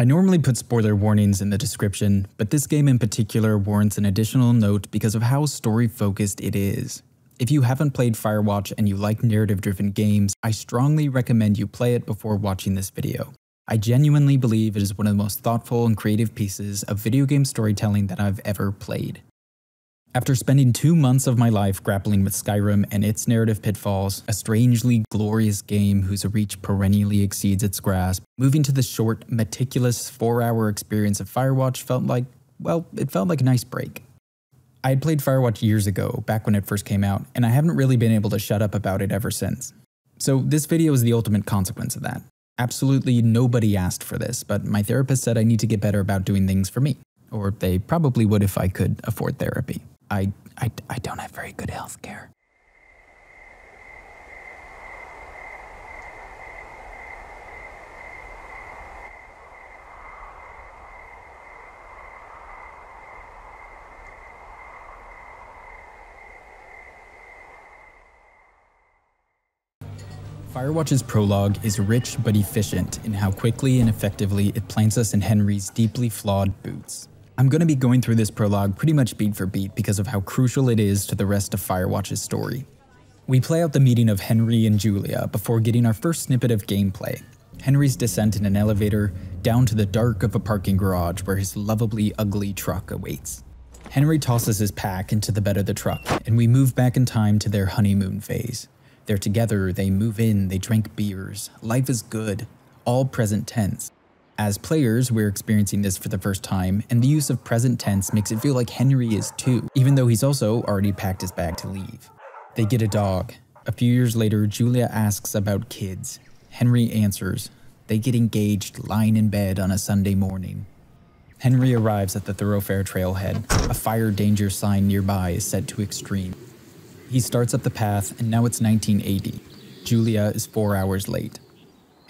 I normally put spoiler warnings in the description, but this game in particular warrants an additional note because of how story focused it is. If you haven't played Firewatch and you like narrative driven games, I strongly recommend you play it before watching this video. I genuinely believe it is one of the most thoughtful and creative pieces of video game storytelling that I've ever played. After spending two months of my life grappling with Skyrim and its narrative pitfalls, a strangely glorious game whose reach perennially exceeds its grasp, moving to the short, meticulous four hour experience of Firewatch felt like, well, it felt like a nice break. I had played Firewatch years ago, back when it first came out, and I haven't really been able to shut up about it ever since. So, this video is the ultimate consequence of that. Absolutely nobody asked for this, but my therapist said I need to get better about doing things for me. Or they probably would if I could afford therapy. I, I, I don't have very good health care. Firewatch's prologue is rich but efficient in how quickly and effectively it plants us in Henry's deeply flawed boots. I'm going to be going through this prologue pretty much beat for beat because of how crucial it is to the rest of Firewatch's story. We play out the meeting of Henry and Julia before getting our first snippet of gameplay. Henry's descent in an elevator down to the dark of a parking garage where his lovably ugly truck awaits. Henry tosses his pack into the bed of the truck, and we move back in time to their honeymoon phase. They're together, they move in, they drink beers. Life is good, all present tense. As players, we're experiencing this for the first time, and the use of present tense makes it feel like Henry is too, even though he's also already packed his bag to leave. They get a dog. A few years later, Julia asks about kids. Henry answers. They get engaged lying in bed on a Sunday morning. Henry arrives at the thoroughfare trailhead. A fire danger sign nearby is set to extreme. He starts up the path, and now it's 1980. Julia is four hours late.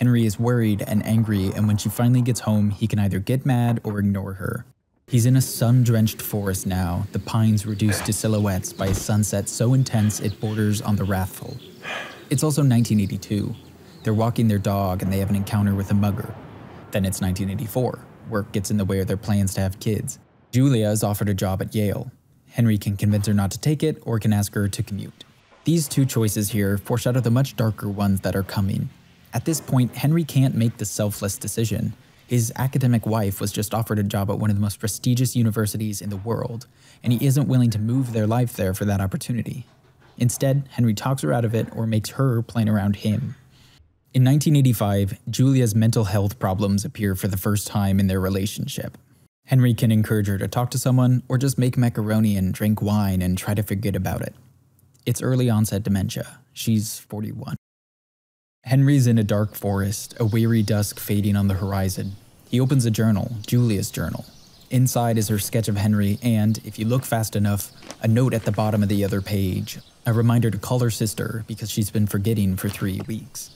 Henry is worried and angry, and when she finally gets home, he can either get mad or ignore her. He's in a sun drenched forest now, the pines reduced to silhouettes by a sunset so intense it borders on the wrathful. It's also 1982. They're walking their dog and they have an encounter with a mugger. Then it's 1984. Work gets in the way of their plans to have kids. Julia is offered a job at Yale. Henry can convince her not to take it or can ask her to commute. These two choices here foreshadow the much darker ones that are coming. At this point, Henry can't make the selfless decision. His academic wife was just offered a job at one of the most prestigious universities in the world, and he isn't willing to move their life there for that opportunity. Instead, Henry talks her out of it or makes her plan around him. In 1985, Julia's mental health problems appear for the first time in their relationship. Henry can encourage her to talk to someone or just make macaroni and drink wine and try to forget about it. It's early onset dementia. She's 41. Henry's in a dark forest, a weary dusk fading on the horizon. He opens a journal, Julia's journal. Inside is her sketch of Henry, and, if you look fast enough, a note at the bottom of the other page, a reminder to call her sister because she's been forgetting for three weeks.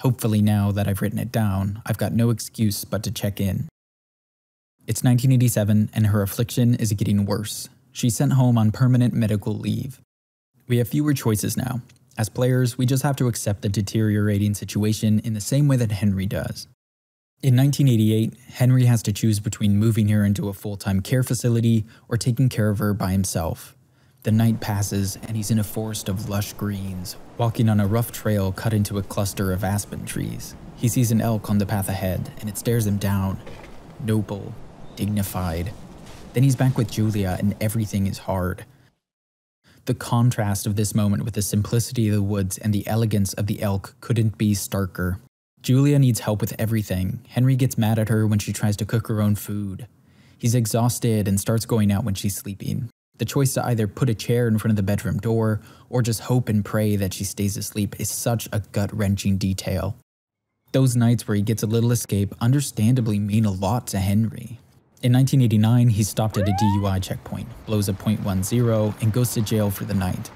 Hopefully, now that I've written it down, I've got no excuse but to check in. It's 1987, and her affliction is getting worse. She's sent home on permanent medical leave. We have fewer choices now, as players, we just have to accept the deteriorating situation in the same way that Henry does. In 1988, Henry has to choose between moving her into a full time care facility or taking care of her by himself. The night passes, and he's in a forest of lush greens, walking on a rough trail cut into a cluster of aspen trees. He sees an elk on the path ahead, and it stares him down. Noble, dignified. Then he's back with Julia, and everything is hard. The contrast of this moment with the simplicity of the woods and the elegance of the elk couldn't be starker. Julia needs help with everything. Henry gets mad at her when she tries to cook her own food. He's exhausted and starts going out when she's sleeping. The choice to either put a chair in front of the bedroom door or just hope and pray that she stays asleep is such a gut wrenching detail. Those nights where he gets a little escape understandably mean a lot to Henry. In 1989, he stopped at a DUI checkpoint, blows a .10, and goes to jail for the night.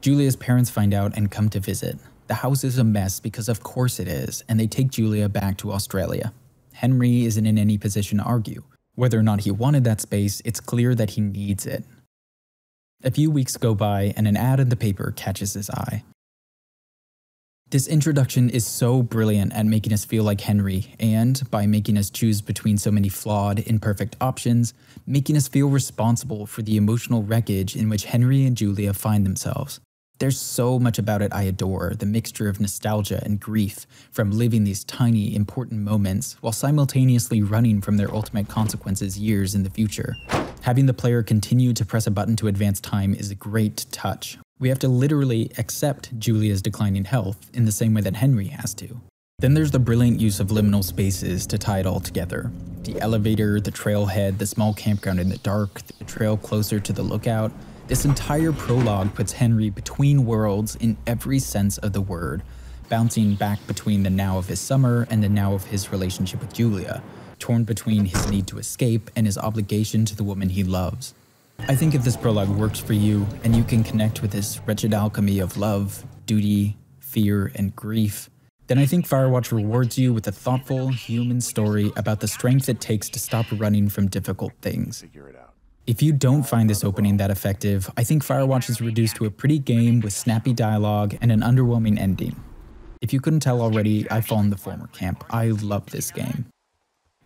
Julia's parents find out and come to visit. The house is a mess because of course it is, and they take Julia back to Australia. Henry isn't in any position to argue. Whether or not he wanted that space, it's clear that he needs it. A few weeks go by and an ad in the paper catches his eye. This introduction is so brilliant at making us feel like Henry, and by making us choose between so many flawed, imperfect options, making us feel responsible for the emotional wreckage in which Henry and Julia find themselves. There's so much about it I adore the mixture of nostalgia and grief from living these tiny, important moments while simultaneously running from their ultimate consequences years in the future. Having the player continue to press a button to advance time is a great touch, we have to literally accept Julia's declining health in the same way that Henry has to. Then there's the brilliant use of liminal spaces to tie it all together. The elevator, the trailhead, the small campground in the dark, the trail closer to the lookout. This entire prologue puts Henry between worlds in every sense of the word, bouncing back between the now of his summer and the now of his relationship with Julia, torn between his need to escape and his obligation to the woman he loves. I think if this prologue works for you and you can connect with this wretched alchemy of love, duty, fear, and grief, then I think Firewatch rewards you with a thoughtful, human story about the strength it takes to stop running from difficult things. If you don't find this opening that effective, I think Firewatch is reduced to a pretty game with snappy dialogue and an underwhelming ending. If you couldn't tell already, I fall in the former camp. I love this game.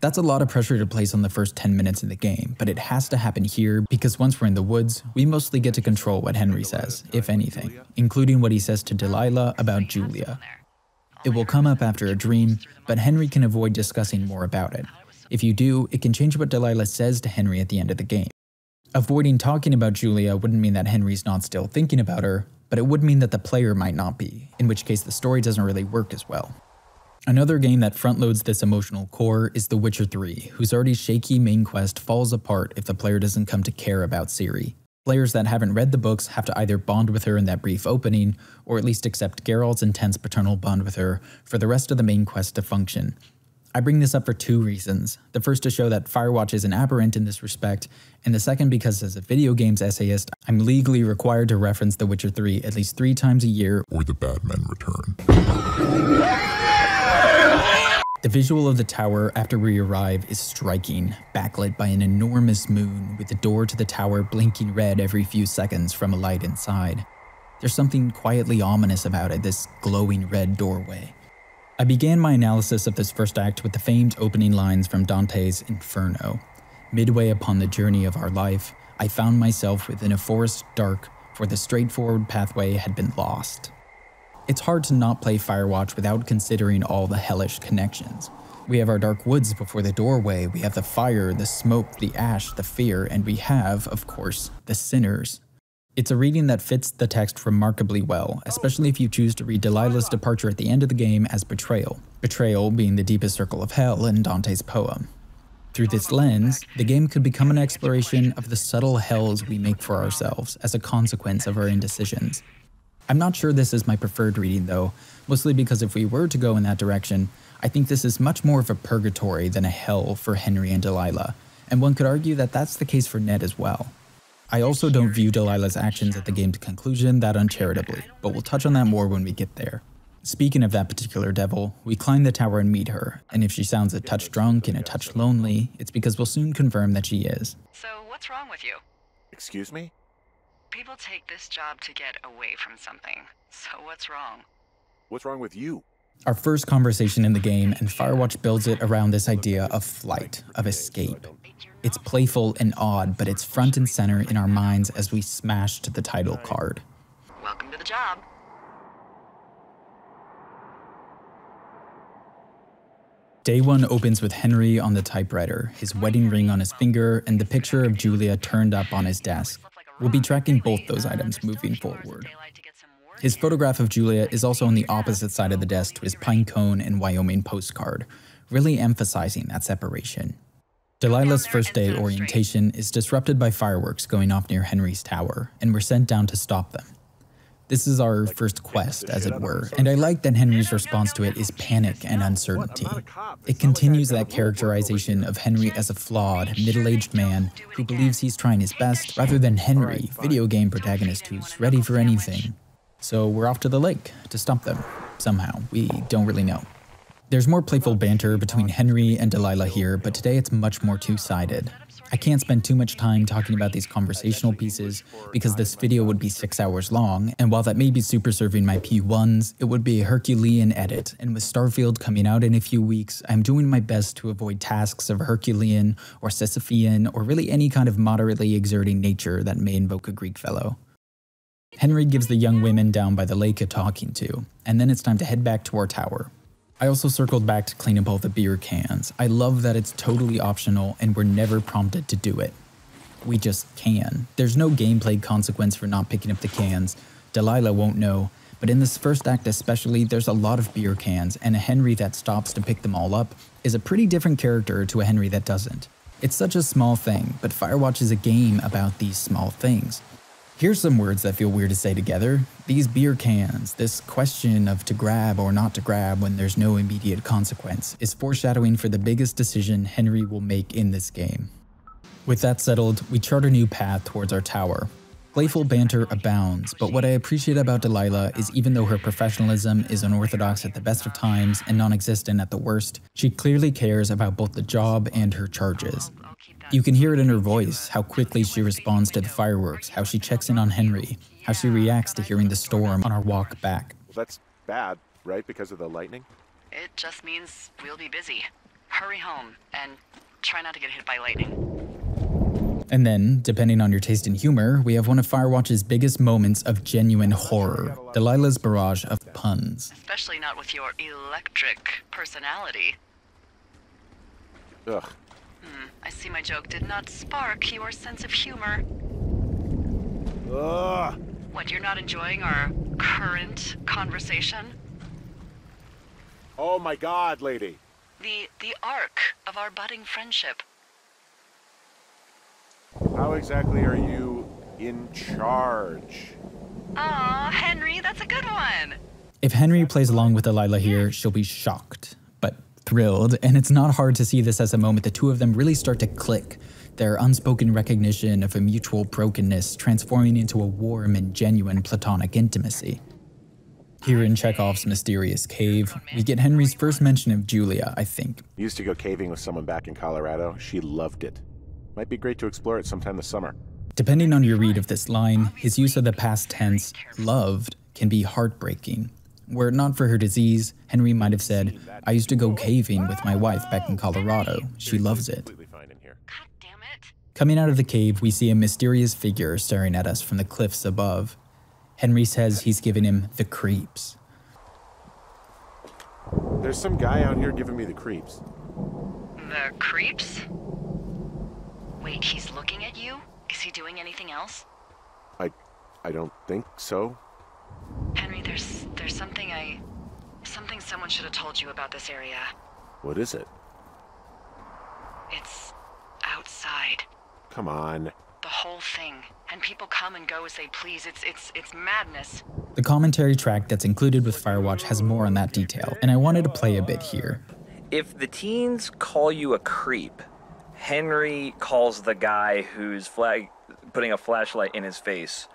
That's a lot of pressure to place on the first 10 minutes in the game, but it has to happen here because once we're in the woods, we mostly get to control what Henry says, if anything, including what he says to Delilah about Julia. It will come up after a dream, but Henry can avoid discussing more about it. If you do, it can change what Delilah says to Henry at the end of the game. Avoiding talking about Julia wouldn't mean that Henry's not still thinking about her, but it would mean that the player might not be, in which case the story doesn't really work as well. Another game that front-loads this emotional core is The Witcher 3, whose already shaky main quest falls apart if the player doesn't come to care about Ciri. Players that haven't read the books have to either bond with her in that brief opening, or at least accept Geralt's intense paternal bond with her for the rest of the main quest to function. I bring this up for two reasons. The first to show that Firewatch is an aberrant in this respect, and the second because as a video games essayist, I'm legally required to reference The Witcher 3 at least three times a year or The Bad Men Return. The visual of the tower after we arrive is striking, backlit by an enormous moon with the door to the tower blinking red every few seconds from a light inside. There's something quietly ominous about it, this glowing red doorway. I began my analysis of this first act with the famed opening lines from Dante's Inferno. Midway upon the journey of our life, I found myself within a forest dark, for the straightforward pathway had been lost. It's hard to not play Firewatch without considering all the hellish connections. We have our dark woods before the doorway, we have the fire, the smoke, the ash, the fear, and we have, of course, the sinners. It's a reading that fits the text remarkably well, especially if you choose to read Delilah's departure at the end of the game as betrayal, betrayal being the deepest circle of hell in Dante's poem. Through this lens, the game could become an exploration of the subtle hells we make for ourselves as a consequence of our indecisions, I'm not sure this is my preferred reading though, mostly because if we were to go in that direction, I think this is much more of a purgatory than a hell for Henry and Delilah, and one could argue that that's the case for Ned as well. I also don't view Delilah's actions at the game's conclusion that uncharitably, but we'll touch on that more when we get there. Speaking of that particular devil, we climb the tower and meet her, and if she sounds a touch drunk and a touch lonely, it's because we'll soon confirm that she is. So, what's wrong with you? Excuse me? People take this job to get away from something. So what's wrong? What's wrong with you? Our first conversation in the game, and Firewatch builds it around this idea of flight, of escape. It's playful and odd, but it's front and center in our minds as we smash to the title card. Welcome to the job. Day one opens with Henry on the typewriter, his wedding ring on his finger, and the picture of Julia turned up on his desk. We'll be tracking both those items moving forward. His photograph of Julia is also on the opposite side of the desk to his Pinecone and Wyoming postcard, really emphasizing that separation. Delilah's first day orientation is disrupted by fireworks going off near Henry's tower, and we're sent down to stop them. This is our first quest, as it were, and I like that Henry's response to it is panic and uncertainty. It continues that characterization of Henry as a flawed, middle-aged man who believes he's trying his best, rather than Henry, video game protagonist who's ready for anything. So we're off to the lake to stop them, somehow. We don't really know. There's more playful banter between Henry and Delilah here, but today it's much more two-sided. I can't spend too much time talking about these conversational pieces because this video would be six hours long, and while that may be super serving my P1s, it would be a Herculean edit, and with Starfield coming out in a few weeks, I'm doing my best to avoid tasks of Herculean or Sisyphean or really any kind of moderately exerting nature that may invoke a Greek fellow. Henry gives the young women down by the lake a talking to, and then it's time to head back to our tower. I also circled back to clean up all the beer cans. I love that it's totally optional and we're never prompted to do it. We just can. There's no gameplay consequence for not picking up the cans. Delilah won't know, but in this first act especially, there's a lot of beer cans, and a Henry that stops to pick them all up is a pretty different character to a Henry that doesn't. It's such a small thing, but Firewatch is a game about these small things. Here's some words that feel weird to say together. These beer cans, this question of to grab or not to grab when there's no immediate consequence, is foreshadowing for the biggest decision Henry will make in this game. With that settled, we chart a new path towards our tower. Playful banter abounds, but what I appreciate about Delilah is even though her professionalism is unorthodox at the best of times and non existent at the worst, she clearly cares about both the job and her charges. You can hear it in her voice, how quickly she responds to the fireworks, how she checks in on Henry, how she reacts to hearing the storm on our walk back. Well, that's bad, right? Because of the lightning? It just means we'll be busy. Hurry home and try not to get hit by lightning. And then, depending on your taste in humor, we have one of Firewatch's biggest moments of genuine horror Delilah's barrage of puns. Especially not with your electric personality. Ugh. Hmm, I see my joke did not spark your sense of humor. Ugh. What, you're not enjoying our current conversation? Oh my god, lady. The the arc of our budding friendship. How exactly are you in charge? Aw, Henry, that's a good one. If Henry plays along with Delilah here, she'll be shocked, but thrilled, and it's not hard to see this as a moment the two of them really start to click. Their unspoken recognition of a mutual brokenness transforming into a warm and genuine platonic intimacy. Here in Chekhov's mysterious cave, we get Henry's first mention of Julia, I think. Used to go caving with someone back in Colorado. She loved it. Might be great to explore it sometime this summer. Depending on your read of this line, his use of the past tense, loved, can be heartbreaking. Were it not for her disease, Henry might have said, I used to go caving with my wife back in Colorado. She loves it. Completely fine in here. God damn it. Coming out of the cave, we see a mysterious figure staring at us from the cliffs above. Henry says he's given him the creeps. There's some guy out here giving me the creeps. The creeps? Wait, he's looking at you? Is he doing anything else? I I don't think so. Henry, there's there's something I something someone should have told you about this area. What is it? It's outside. Come on. The whole thing. And people come and go as they please. It's it's it's madness. The commentary track that's included with Firewatch has more on that detail, and I wanted to play a bit here. If the teens call you a creep, Henry calls the guy who's flag putting a flashlight in his face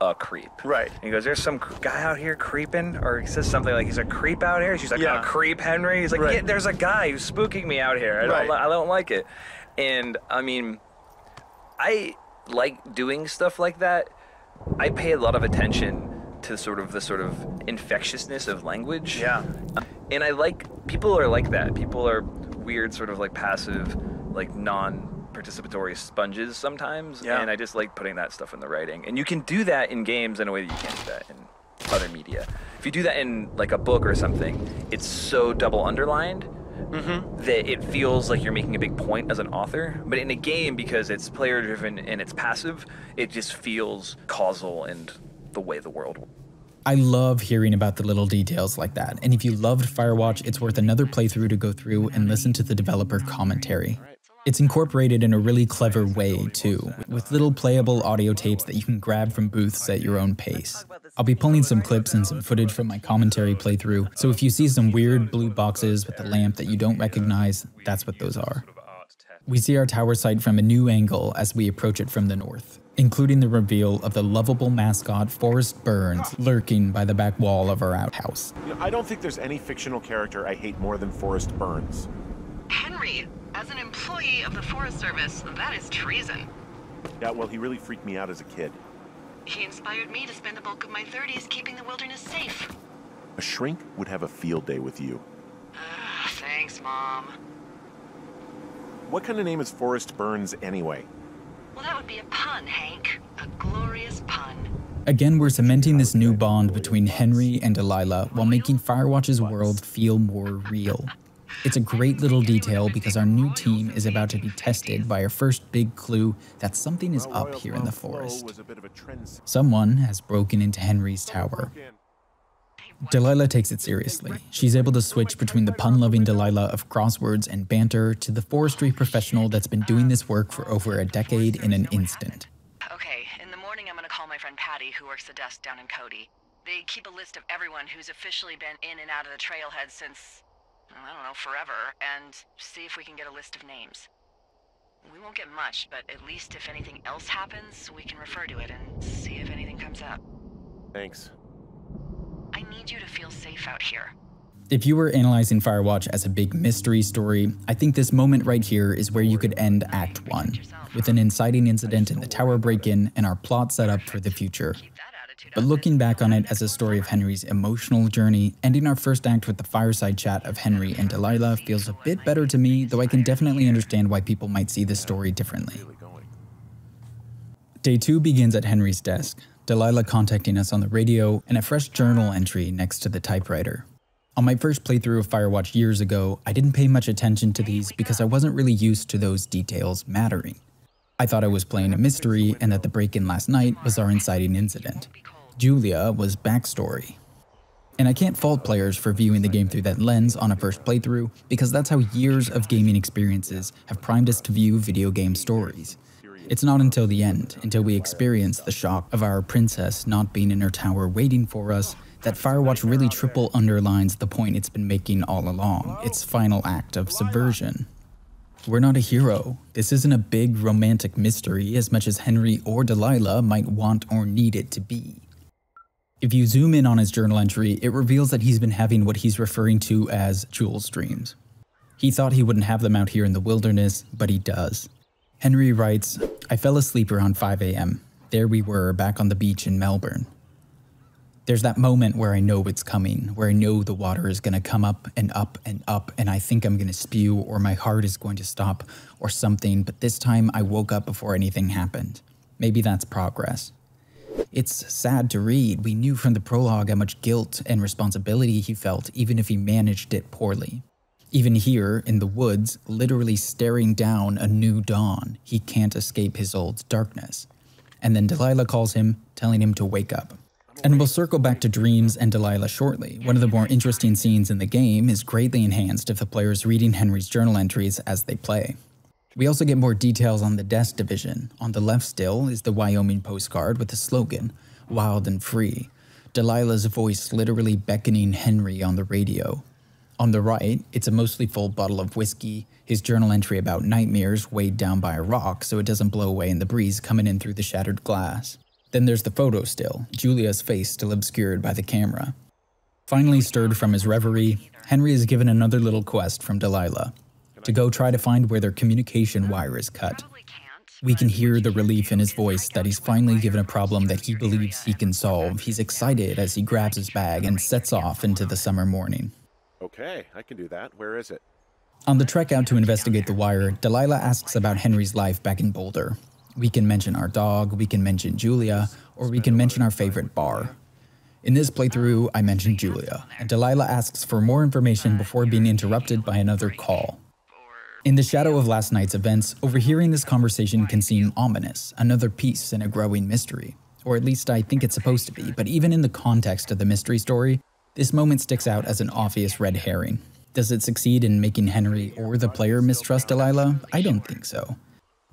a creep. Right. And he goes, "There's some guy out here creeping," or he says something like, "He's a creep out here." She's like, Yeah. "A creep, Henry." He's like, Right. "Yeah, there's a guy who's spooking me out here. I don't, Right. li- I don't like it." And I mean, I like doing stuff like that. I pay a lot of attention to sort of the sort of infectiousness of language. Yeah. And I like people are like that. People are weird, sort of like passive, like non-participatory sponges sometimes. Yeah. And I just like putting that stuff in the writing. And you can do that in games in a way that you can't do that in other media. If you do that in like a book or something, it's so double underlined mm-hmm. that it feels like you're making a big point as an author. But in a game, because it's player driven and it's passive, it just feels causal and the way the world works. I love hearing about the little details like that, and if you loved Firewatch, it's worth another playthrough to go through and listen to the developer commentary. It's incorporated in a really clever way, too, with little playable audio tapes that you can grab from booths at your own pace. I'll be pulling some clips and some footage from my commentary playthrough, so if you see some weird blue boxes with a lamp that you don't recognize, that's what those are. We see our tower site from a new angle as we approach it from the north, including the reveal of the lovable mascot Forrest Burns lurking by the back wall of our outhouse. You know, I don't think there's any fictional character I hate more than Forrest Burns. Henry, As an employee of the Forest Service, that is treason. Yeah, well, he really freaked me out as a kid. He inspired me to spend the bulk of my 30s keeping the wilderness safe. A shrink would have a field day with you. Ah, Thanks, Mom. What kind of name is Forrest Burns anyway? Well, that would be a pun, Hank. A glorious pun. Again, we're cementing this new bond between Henry and Delilah while making Firewatch's world feel more real. It's a great little detail because our new team is about to be tested by our first big clue that something is up here in the forest. Someone has broken into Henry's tower. Delilah takes it seriously. She's able to switch between the pun loving Delilah of crosswords and banter to the forestry professional that's been doing this work for over a decade in an instant. Okay, in the morning I'm gonna call my friend Patty, who works the desk down in Cody. They keep a list of everyone who's officially been in and out of the trailhead since, I don't know, forever, and see if we can get a list of names. We won't get much, but at least if anything else happens, we can refer to it and see if anything comes up. Thanks. I need you to feel safe out here. If you were analyzing Firewatch as a big mystery story, I think this moment right here is where you could end Act 1, with an inciting incident in the tower break in and our plot set up for the future. Keep that attitude But looking back on it as a story of Henry's emotional journey, ending our first act with the fireside chat of Henry and Delilah feels a bit better to me, though I can definitely understand why people might see this story differently. Day two begins at Henry's desk, Delilah contacting us on the radio, and a fresh journal entry next to the typewriter. On my first playthrough of Firewatch years ago, I didn't pay much attention to these because I wasn't really used to those details mattering. I thought I was playing a mystery and that the break in last night was our inciting incident. Julia was backstory. And I can't fault players for viewing the game through that lens on a first playthrough because that's how years of gaming experiences have primed us to view video game stories. It's not until the end, until we experience the shock of our princess not being in her tower waiting for us, that Firewatch really triple underlines the point it's been making all along its final act of subversion. We're not a hero. This isn't a big romantic mystery as much as Henry or Delilah might want or need it to be. If you zoom in on his journal entry, it reveals that he's been having what he's referring to as Jules dreams. He thought he wouldn't have them out here in the wilderness, but he does. Henry writes, I fell asleep around 5 a.m. There we were, back on the beach in Melbourne. There's that moment where I know it's coming, where I know the water is going to come up and up and up, and I think I'm going to spew, or my heart is going to stop, or something, but this time I woke up before anything happened. Maybe that's progress. It's sad to read. We knew from the prologue how much guilt and responsibility he felt, even if he managed it poorly. Even here, in the woods, literally staring down a new dawn, he can't escape his old darkness. And then Delilah calls him, telling him to wake up. And we'll circle back to Dreams and Delilah shortly. One of the more interesting scenes in the game is greatly enhanced if the player is reading Henry's journal entries as they play. We also get more details on the desk division. On the left still is the Wyoming postcard with the slogan, Wild and Free. Delilah's voice literally beckoning Henry on the radio. On the right, it's a mostly full bottle of whiskey, his journal entry about nightmares weighed down by a rock so it doesn't blow away in the breeze coming in through the shattered glass. Then there's the photo still, Julia's face still obscured by the camera. Finally stirred from his reverie, Henry is given another little quest from Delilah to go try to find where their communication wire is cut. We can hear the relief in his voice that he's finally given a problem that he believes he can solve. He's excited as he grabs his bag and sets off into the summer morning. Okay, I can do that. Where is it? On the trek out to investigate the wire, Delilah asks about Henry's life back in Boulder. We can mention our dog, we can mention Julia, or we can mention our favorite bar. In this playthrough, I mentioned Julia, and Delilah asks for more information before being interrupted by another call. In the shadow of last night's events, overhearing this conversation can seem ominous, another piece in a growing mystery. Or at least I think it's supposed to be, but even in the context of the mystery story, this moment sticks out as an obvious red herring. Does it succeed in making Henry or the player mistrust Delilah? I don't think so.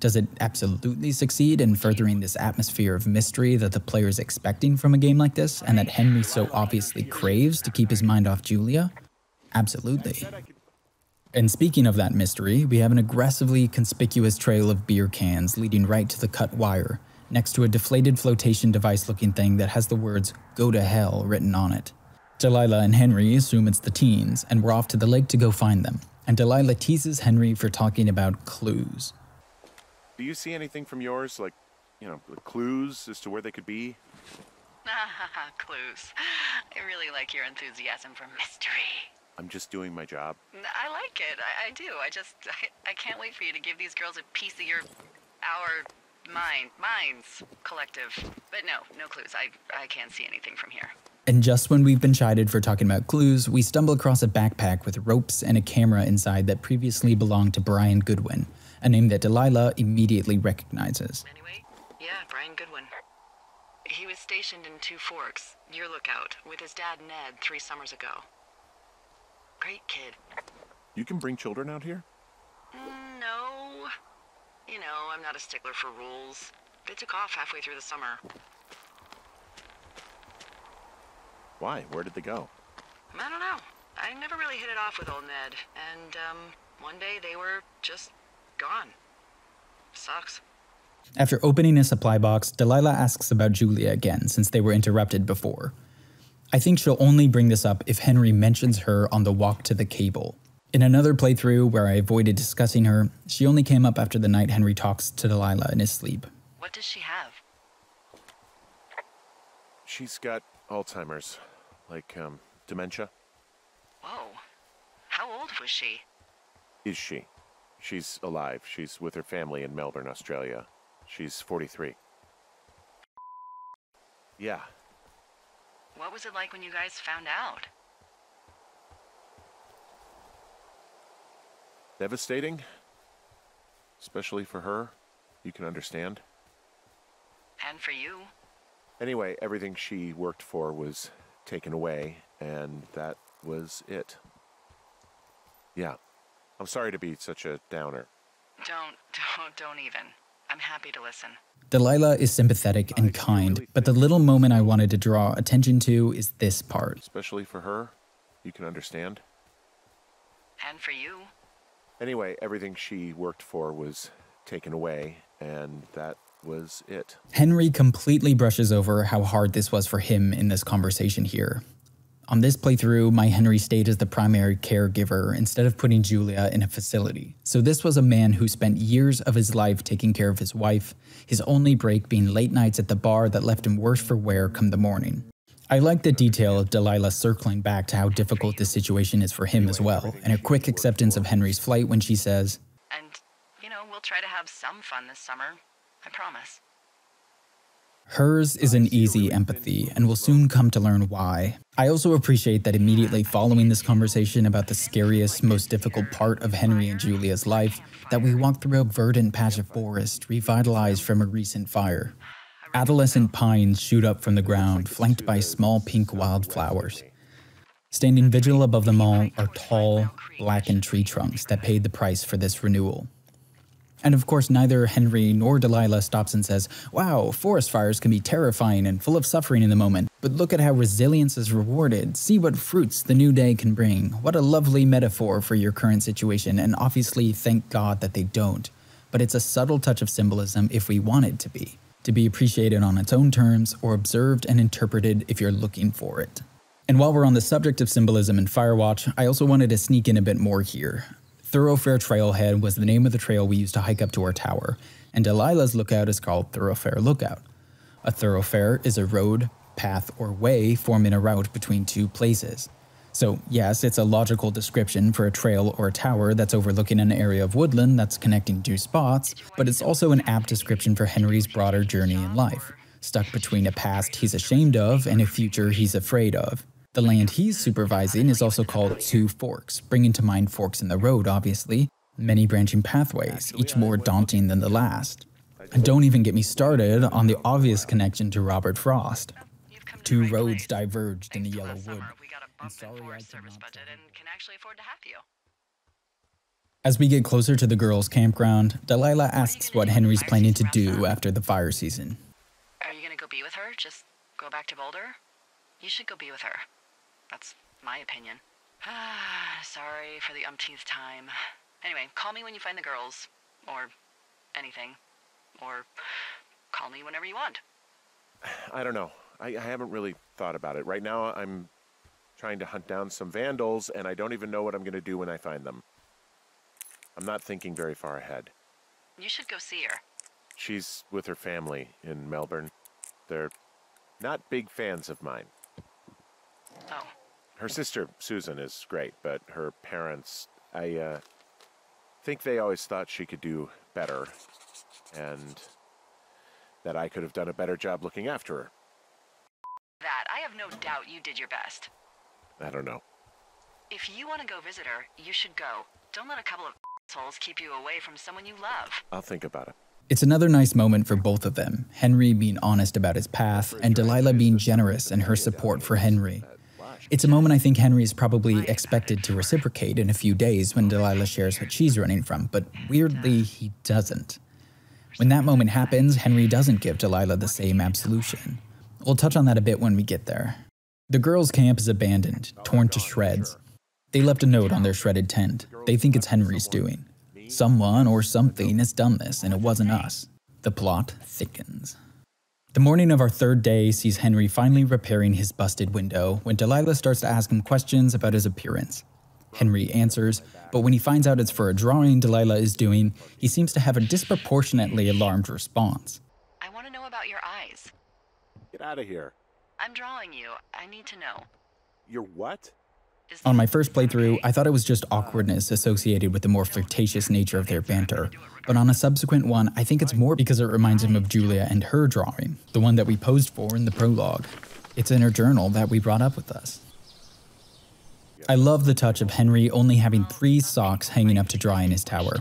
Does it absolutely succeed in furthering this atmosphere of mystery that the player is expecting from a game like this and that Henry so obviously craves to keep his mind off Julia? Absolutely. And speaking of that mystery, we have an aggressively conspicuous trail of beer cans leading right to the cut wire, next to a deflated flotation device looking thing that has the words Go to Hell written on it. Delilah and Henry assume it's the teens, and we're off to the lake to go find them. and Delilah teases Henry for talking about clues. Do you see anything from yours, like, you know, clues as to where they could be? Clues. I really like your enthusiasm for mystery. I'm just doing my job. I like it. I, I do. I just I, I can't wait for you to give these girls a piece of your our mind minds collective. But no, no clues. I I can't see anything from here. And just when we've been chided for talking about clues, we stumble across a backpack with ropes and a camera inside that previously belonged to Brian Goodwin, a name that Delilah immediately recognizes. Anyway, yeah, Brian Goodwin. He was stationed in Two Forks, your lookout, with his dad Ned three summers ago. Great kid. You can bring children out here? No. You know, I'm not a stickler for rules. They took off halfway through the summer. Why? Where did they go? I don't know. I never really hit it off with old Ned, and um, one day they were just gone. Sucks. After opening a supply box, Delilah asks about Julia again since they were interrupted before. I think she'll only bring this up if Henry mentions her on the walk to the cable. In another playthrough where I avoided discussing her, she only came up after the night Henry talks to Delilah in his sleep. What does she have? She's got Alzheimer's. Like, um, dementia? Whoa. How old was she? Is she? She's alive. She's with her family in Melbourne, Australia. She's 43. Yeah. What was it like when you guys found out? Devastating. Especially for her. You can understand. And for you? Anyway, everything she worked for was taken away, and that was it. Yeah. I'm sorry to be such a downer. Don't, don't, don't even. I'm happy to listen. Delilah is sympathetic and kind, but the little moment I wanted to draw attention to is this part. Especially for her. You can understand. And for you? Anyway, everything she worked for was taken away, and that was it. Henry completely brushes over how hard this was for him in this conversation here. On this playthrough, my Henry stayed as the primary caregiver instead of putting Julia in a facility. So this was a man who spent years of his life taking care of his wife, his only break being late nights at the bar that left him worse for wear come the morning. I like the detail of Delilah circling back to how difficult this situation is for him as well, and her quick acceptance of Henry's flight when she says, And, you know, we'll try to have some fun this summer. I promise. Hers is an easy empathy, and we'll soon come to learn why. I also appreciate that immediately following this conversation about the scariest, most difficult part of Henry and Julia's life, that we walk through a verdant patch of forest revitalized from a recent fire. Adolescent pines shoot up from the ground, flanked by small pink wildflowers. Standing vigil above them all are tall, blackened tree trunks that paid the price for this renewal. And of course, neither Henry nor Delilah stops and says, Wow, forest fires can be terrifying and full of suffering in the moment, but look at how resilience is rewarded. See what fruits the new day can bring. What a lovely metaphor for your current situation, and obviously, thank God that they don't. But it's a subtle touch of symbolism if we want it to be, to be appreciated on its own terms or observed and interpreted if you're looking for it. And while we're on the subject of symbolism in Firewatch, I also wanted to sneak in a bit more here. Thoroughfare Trailhead was the name of the trail we used to hike up to our tower, and Delilah's lookout is called Thoroughfare Lookout. A thoroughfare is a road, path, or way forming a route between two places. So, yes, it's a logical description for a trail or a tower that's overlooking an area of woodland that's connecting two spots, but it's also an apt description for Henry's broader journey in life, stuck between a past he's ashamed of and a future he's afraid of. The land he's supervising is also called Two Forks, bringing to mind forks in the road, obviously, many branching pathways, each more daunting than the last. And don't even get me started on the obvious connection to Robert Frost. You've come to Two roads diverged in the yellow wood. Summer, we got a bump in forest service budget and can actually afford to have you. As we get closer to the girls' campground, Delilah asks what Henry's planning to do after the fire season. Are you gonna go be with her? Just go back to Boulder? You should go be with her. That's my opinion. Ah, sorry for the umpteenth time. Anyway, call me when you find the girls. Or anything. Or call me whenever you want. I don't know. I, I haven't really thought about it. Right now, I'm trying to hunt down some vandals, and I don't even know what I'm going to do when I find them. I'm not thinking very far ahead. You should go see her. She's with her family in Melbourne. They're not big fans of mine. Her sister, Susan, is great, but her parents, I uh, think they always thought she could do better and that I could have done a better job looking after her. that. I have no doubt you did your best. I don't know. If you want to go visit her, you should go. Don't let a couple of assholes keep you away from someone you love. I'll think about it. It's another nice moment for both of them Henry being honest about his path, and Delilah being generous in her support for Henry. It's a moment I think Henry is probably expected to reciprocate in a few days when Delilah shares what she's running from, but weirdly, he doesn't. When that moment happens, Henry doesn't give Delilah the same absolution. We'll touch on that a bit when we get there. The girls' camp is abandoned, torn to shreds. They left a note on their shredded tent. They think it's Henry's doing. Someone or something has done this, and it wasn't us. The plot thickens. The morning of our third day sees Henry finally repairing his busted window when Delilah starts to ask him questions about his appearance. Henry answers, but when he finds out it's for a drawing Delilah is doing, he seems to have a disproportionately alarmed response. I want to know about your eyes. Get out of here. I'm drawing you. I need to know. You're what? On my first playthrough. I thought it was just awkwardness associated with the more flirtatious nature of their banter. But on a subsequent one, I think it's more because it reminds him of Julia and her drawing, the one that we posed for in the prologue. It's in her journal that we brought up with us. I love the touch of Henry only having three socks hanging up to dry in his tower.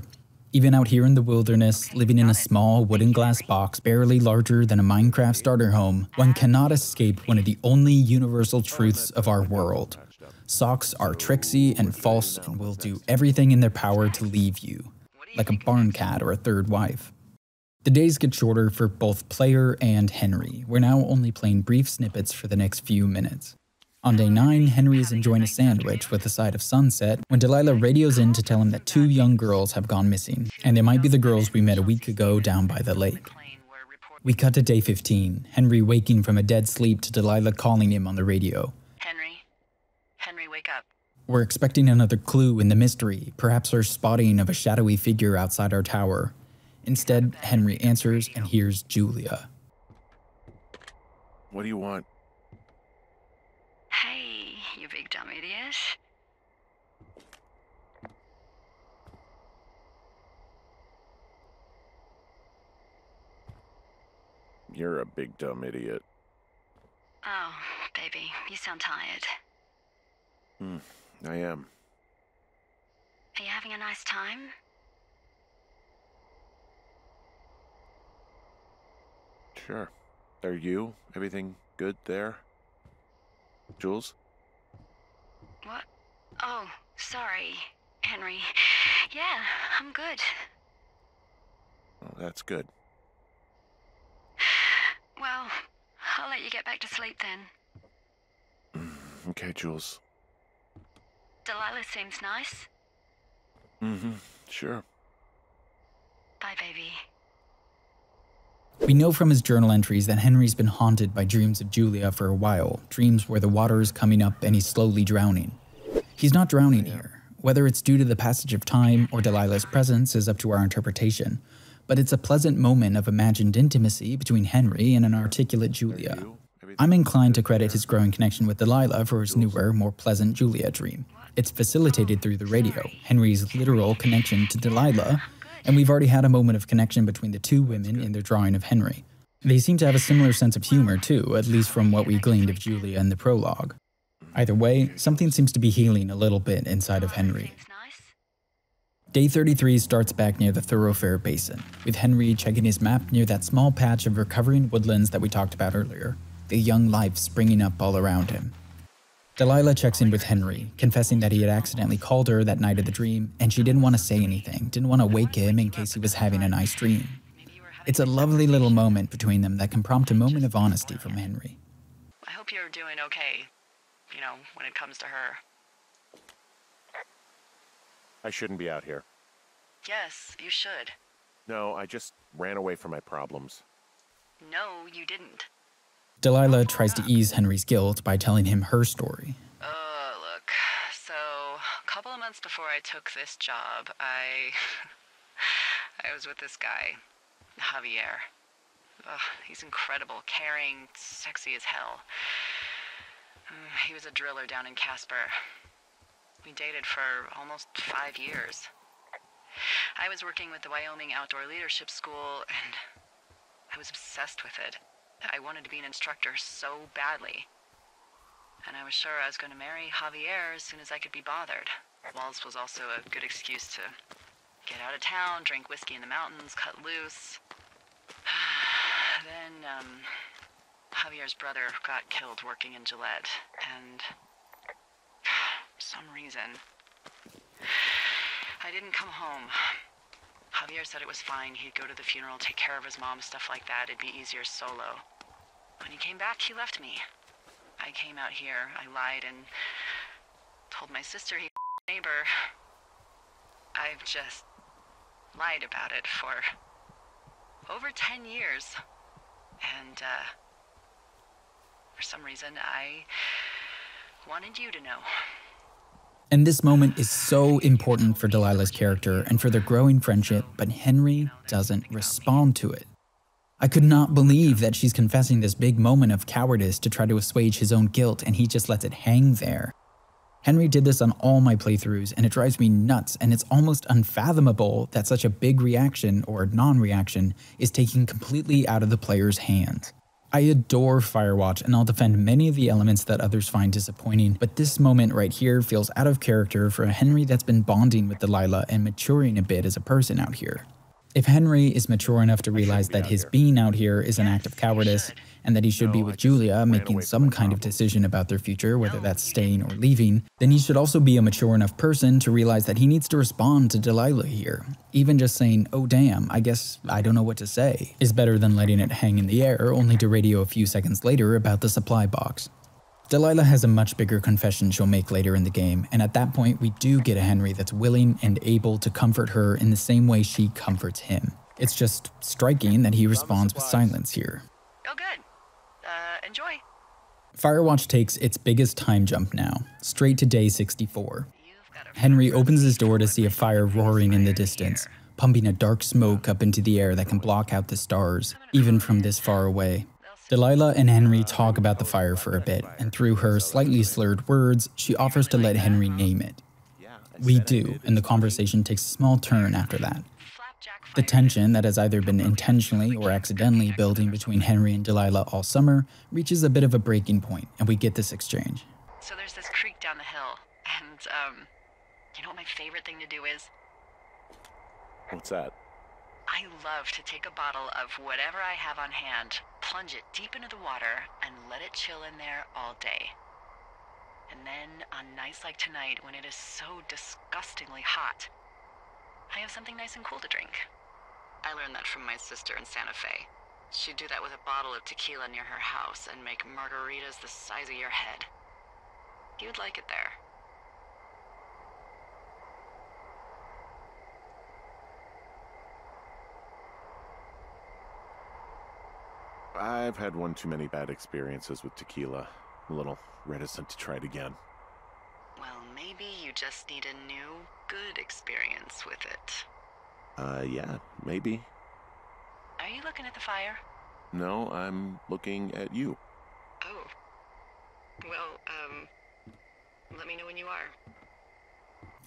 Even out here in the wilderness, living in a small wooden glass box barely larger than a Minecraft starter home, one cannot escape one of the only universal truths of our world. Socks are tricksy and false and will do everything in their power to leave you, like a barn cat or a third wife. The days get shorter for both player and Henry. We're now only playing brief snippets for the next few minutes. On day 9, Henry is enjoying a sandwich with a side of sunset when Delilah radios in to tell him that two young girls have gone missing, and they might be the girls we met a week ago down by the lake. We cut to day 15, Henry waking from a dead sleep to Delilah calling him on the radio. Henry. Henry, wake up. We're expecting another clue in the mystery, perhaps our spotting of a shadowy figure outside our tower. Instead, Henry answers and hears Julia. What do you want? Hey, you big dumb idiot. You're a big dumb idiot. Oh, baby, you sound tired. Hmm, I am. Are you having a nice time? Sure. Are you? Everything good there? Jules? What? Oh, sorry, Henry. Yeah, I'm good. Oh, that's good. Well, I'll let you get back to sleep then. Okay, Jules. Delilah seems nice. Mm-hmm. Sure. Bye, baby. We know from his journal entries that Henry's been haunted by dreams of Julia for a while, dreams where the water is coming up and he's slowly drowning. He's not drowning here. Whether it's due to the passage of time or Delilah's presence is up to our interpretation, but it's a pleasant moment of imagined intimacy between Henry and an articulate Julia. I'm inclined to credit his growing connection with Delilah for his newer, more pleasant Julia dream. It's facilitated through the radio, Henry's literal connection to Delilah, and we've already had a moment of connection between the two women in their drawing of Henry. They seem to have a similar sense of humor, too, at least from what we gleaned of Julia in the prologue. Either way, something seems to be healing a little bit inside of Henry. Day 33 starts back near the thoroughfare basin, with Henry checking his map near that small patch of recovering woodlands that we talked about earlier, the young life springing up all around him. Delilah checks in with Henry, confessing that he had accidentally called her that night of the dream, and she didn't want to say anything, didn't want to wake him in case he was having a nice dream. It's a lovely little moment between them that can prompt a moment of honesty from Henry. I hope you're doing okay. You know, when it comes to her. I shouldn't be out here. Yes, you should. No, I just ran away from my problems. No, you didn't. Delilah tries to ease Henry's guilt by telling him her story. Uh, look. So, a couple of months before I took this job, I. I was with this guy, Javier. Ugh, he's incredible, caring, sexy as hell. Mm, He was a driller down in Casper. We dated for almost five years. I was working with the Wyoming Outdoor Leadership School, and I was obsessed with it. I wanted to be an instructor so badly. And I was sure I was going to marry Javier as soon as I could be bothered. Walls was also a good excuse to get out of town, drink whiskey in the mountains, cut loose. then, um, Javier's brother got killed working in Gillette, and for some reason, I didn't come home. Javier said it was fine. He'd go to the funeral, take care of his mom, stuff like that. It'd be easier solo. When he came back, he left me. I came out here. I lied and told my sister he neighbor. I've just lied about it for over 10 years. And, uh, for some reason, I wanted you to know. And this moment is so important for Delilah's character and for their growing friendship, but Henry doesn't respond to it. I could not believe that she's confessing this big moment of cowardice to try to assuage his own guilt and he just lets it hang there. Henry did this on all my playthroughs and it drives me nuts and it's almost unfathomable that such a big reaction or non-reaction is taken completely out of the player's hands. I adore Firewatch and I'll defend many of the elements that others find disappointing, but this moment right here feels out of character for a Henry that's been bonding with Delilah and maturing a bit as a person out here. If Henry is mature enough to realize that his being out here is an act of cowardice and that he should be with Julia making some kind of decision about their future, whether that's staying or leaving, then he should also be a mature enough person to realize that he needs to respond to Delilah here. Even just saying, oh damn, I guess I don't know what to say, is better than letting it hang in the air only to radio a few seconds later about the supply box. Delilah has a much bigger confession she'll make later in the game, and at that point, we do get a Henry that's willing and able to comfort her in the same way she comforts him. It's just striking that he responds with silence here. Oh, good. Uh, enjoy. Firewatch takes its biggest time jump now, straight to day 64. You've got a Henry opens his door to see a fire roaring in the distance, pumping a dark smoke up into the air that can block out the stars, even from this far away. Delilah and Henry talk about the fire for a bit, and through her slightly slurred words, she offers to let Henry name it. We do, and the conversation takes a small turn after that. The tension that has either been intentionally or accidentally building between Henry and Delilah all summer reaches a bit of a breaking point, and we get this exchange. So there's this creek down the hill, and um, you know what my favorite thing to do is? What's that? I love to take a bottle of whatever I have on hand, plunge it deep into the water, and let it chill in there all day. And then on nights like tonight, when it is so disgustingly hot, I have something nice and cool to drink. I learned that from my sister in Santa Fe. She'd do that with a bottle of tequila near her house and make margaritas the size of your head. You'd like it there. I've had one too many bad experiences with tequila. A little reticent to try it again. Well, maybe you just need a new, good experience with it. Uh, yeah, maybe. Are you looking at the fire? No, I'm looking at you. Oh. Well, um, let me know when you are.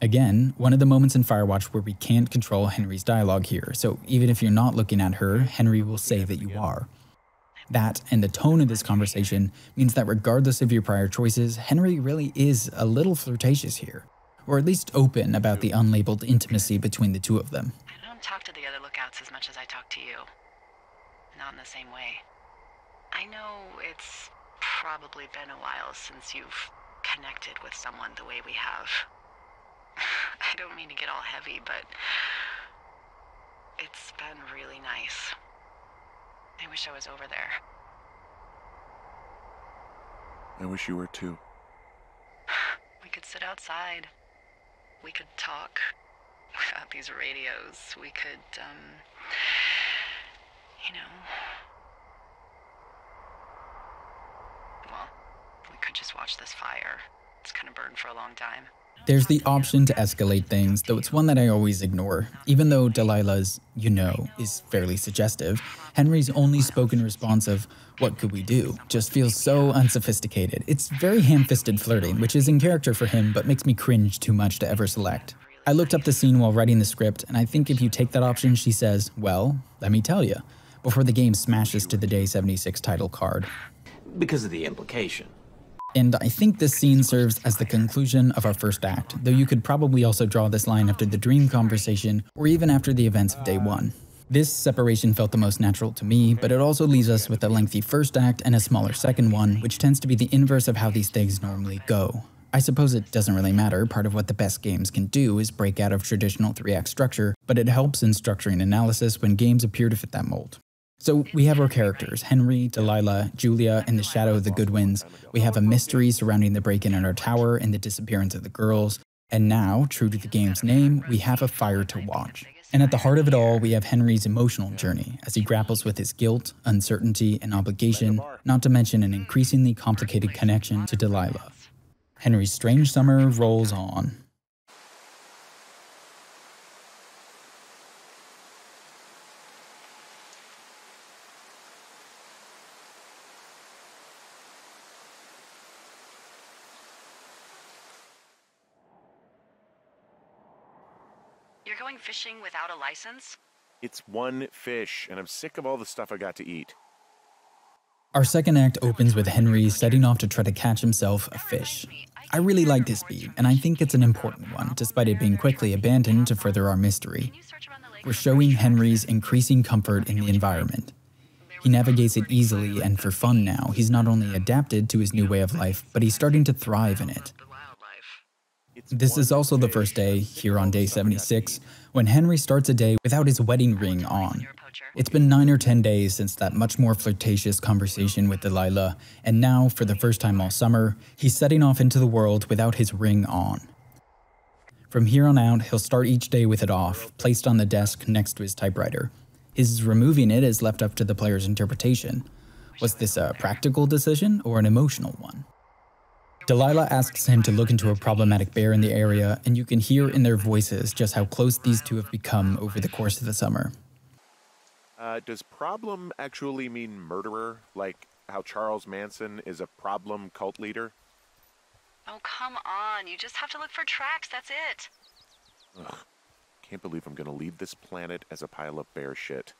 Again, one of the moments in Firewatch where we can't control Henry's dialogue here, so even if you're not looking at her, Henry will say that you are. That and the tone of this conversation means that regardless of your prior choices, Henry really is a little flirtatious here, or at least open about the unlabeled intimacy between the two of them. I don't talk to the other lookouts as much as I talk to you. Not in the same way. I know it's probably been a while since you've connected with someone the way we have. I don't mean to get all heavy, but it's been really nice. I wish I was over there. I wish you were too. We could sit outside. We could talk without these radios. We could, um, you know. Well, we could just watch this fire. It's gonna burn for a long time. There's the option to escalate things, though it's one that I always ignore. Even though Delilah's, you know, is fairly suggestive, Henry's only spoken response of, what could we do, just feels so unsophisticated. It's very ham fisted flirting, which is in character for him, but makes me cringe too much to ever select. I looked up the scene while writing the script, and I think if you take that option, she says, well, let me tell you, before the game smashes to the Day 76 title card. Because of the implication. And I think this scene serves as the conclusion of our first act, though you could probably also draw this line after the dream conversation or even after the events of day one. This separation felt the most natural to me, but it also leaves us with a lengthy first act and a smaller second one, which tends to be the inverse of how these things normally go. I suppose it doesn't really matter, part of what the best games can do is break out of traditional 3 act structure, but it helps in structuring analysis when games appear to fit that mold. So we have our characters Henry, Delilah, Julia, and the Shadow of the Goodwins. We have a mystery surrounding the break in in our tower and the disappearance of the girls. And now, true to the game's name, we have a fire to watch. And at the heart of it all, we have Henry's emotional journey as he grapples with his guilt, uncertainty, and obligation, not to mention an increasingly complicated connection to Delilah. Henry's strange summer rolls on. You're going fishing without a license? It's one fish, and I'm sick of all the stuff I got to eat. Our second act opens with Henry setting off to try to catch himself a fish. I really like this beat, and I think it's an important one, despite it being quickly abandoned to further our mystery. We're showing Henry's increasing comfort in the environment. He navigates it easily and for fun now. He's not only adapted to his new way of life, but he's starting to thrive in it. This is also the first day, here on day 76, when Henry starts a day without his wedding ring on. It's been nine or ten days since that much more flirtatious conversation with Delilah, and now, for the first time all summer, he's setting off into the world without his ring on. From here on out, he'll start each day with it off, placed on the desk next to his typewriter. His removing it is left up to the player's interpretation. Was this a practical decision or an emotional one? Delilah asks him to look into a problematic bear in the area, and you can hear in their voices just how close these two have become over the course of the summer. Uh, does problem actually mean murderer? Like how Charles Manson is a problem cult leader? Oh, come on. You just have to look for tracks. That's it. Can't believe I'm gonna leave this planet as a pile of bear shit.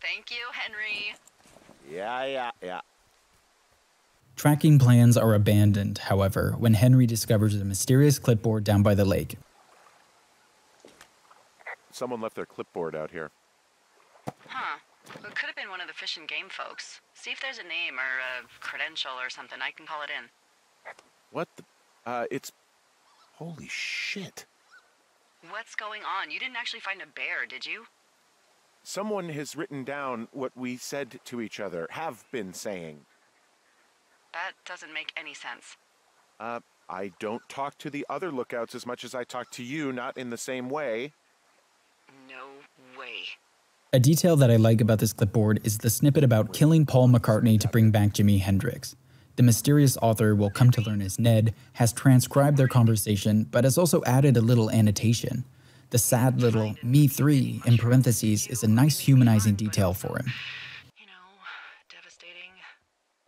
Thank you, Henry. Yeah, yeah, yeah. Tracking plans are abandoned, however, when Henry discovers a mysterious clipboard down by the lake. Someone left their clipboard out here. Huh. Well, it could have been one of the fish and game folks. See if there's a name or a credential or something. I can call it in. What the? Uh, it's. Holy shit. What's going on? You didn't actually find a bear, did you? Someone has written down what we said to each other, have been saying. That doesn't make any sense. Uh, I don't talk to the other lookouts as much as I talk to you, not in the same way. No way. A detail that I like about this clipboard is the snippet about killing Paul McCartney to bring back Jimi Hendrix. The mysterious author will come to learn as Ned has transcribed their conversation, but has also added a little annotation. The sad little me three in parentheses is a nice humanizing detail for him.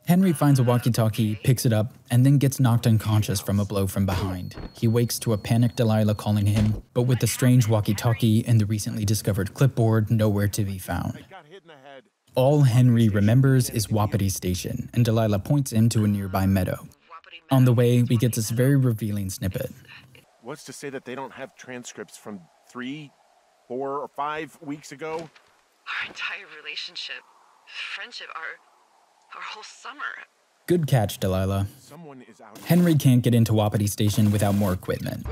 You know, devastating. Henry finds a walkie talkie, picks it up, and then gets knocked unconscious from a blow from behind. He wakes to a panicked Delilah calling him, but with the strange walkie talkie and the recently discovered clipboard nowhere to be found. Got hit in the head. All Henry remembers is Wapiti Station, and Delilah points him to a nearby meadow. On the way, we get this very revealing snippet. What's to say that they don't have transcripts from three, four, or five weeks ago? Our entire relationship, friendship, our our whole summer. Good catch, Delilah. Someone is out. Henry can't get into Wapiti Station without more equipment.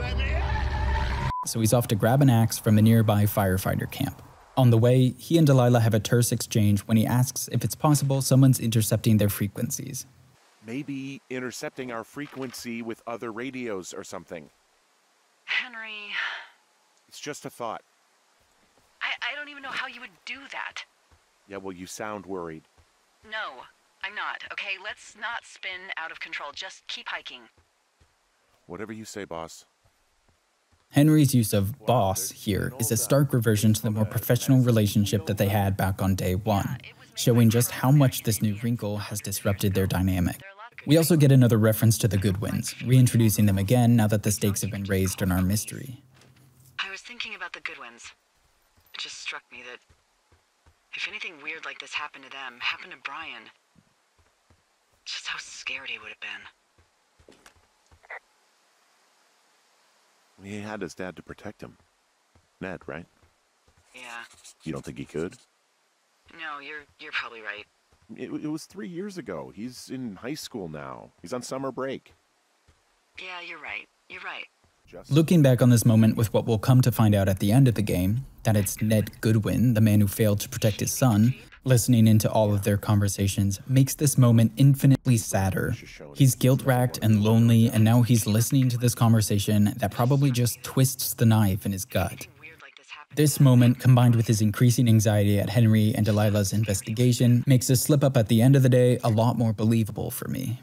So he's off to grab an axe from a nearby firefighter camp. On the way, he and Delilah have a terse exchange when he asks if it's possible someone's intercepting their frequencies. Maybe intercepting our frequency with other radios or something. Henry, It's just a thought. I, I don't even know how you would do that. Yeah, well, you sound worried. No, I'm not. Okay, let's not spin out of control. Just keep hiking. Whatever you say, boss. Henry's use of boss here is a stark reversion to the more professional relationship that they had back on day one, showing just how much this new wrinkle has disrupted their dynamic. We also get another reference to the Goodwins, reintroducing them again now that the stakes have been raised in our mystery. I was thinking about the Goodwins. It just struck me that if anything weird like this happened to them, happened to Brian, just how scared he would have been. He had his dad to protect him. Ned, right? Yeah. You don't think he could? No, you're you're probably right. It, it was three years ago. He's in high school now. He's on summer break. Yeah, you're right. You're right. Just Looking back on this moment with what we'll come to find out at the end of the game, that it's Ned Goodwin, the man who failed to protect his son, listening into all of their conversations makes this moment infinitely sadder. He's guilt racked and lonely, and now he's listening to this conversation that probably just twists the knife in his gut. This moment, combined with his increasing anxiety at Henry and Delilah's investigation, makes this slip up at the end of the day a lot more believable for me.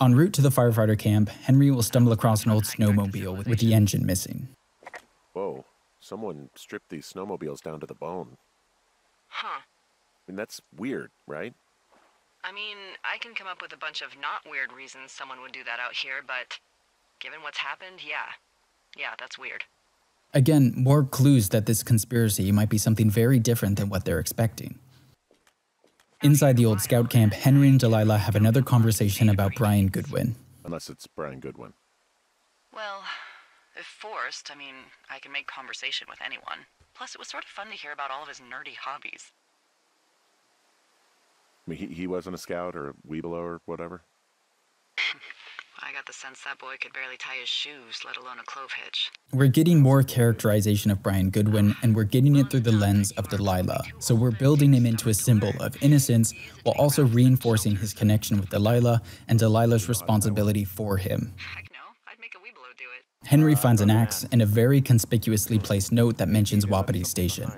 En route to the firefighter camp, Henry will stumble across an old snowmobile with, with the engine missing. Whoa. Someone stripped these snowmobiles down to the bone. Huh. I mean, that's weird, right? I mean, I can come up with a bunch of not weird reasons someone would do that out here, but given what's happened, yeah. Yeah, that's weird. Again, more clues that this conspiracy might be something very different than what they're expecting. Inside the old scout camp, Henry and Delilah have another conversation about Brian Goodwin. Unless it's Brian Goodwin. Well, if forced, I mean, I can make conversation with anyone. Plus, it was sort of fun to hear about all of his nerdy hobbies. I mean, he, he wasn't a scout or a Webelo or whatever. I got the sense that boy could barely tie his shoes, let alone a clove hitch. We're getting more characterization of Brian Goodwin, and we're getting it through the lens of Delilah. So we're building him into a symbol of innocence while also reinforcing his connection with Delilah and Delilah's responsibility for him. Heck no, I'd make a Webelo do it. Henry finds an axe and a very conspicuously placed note that mentions Wapiti Station.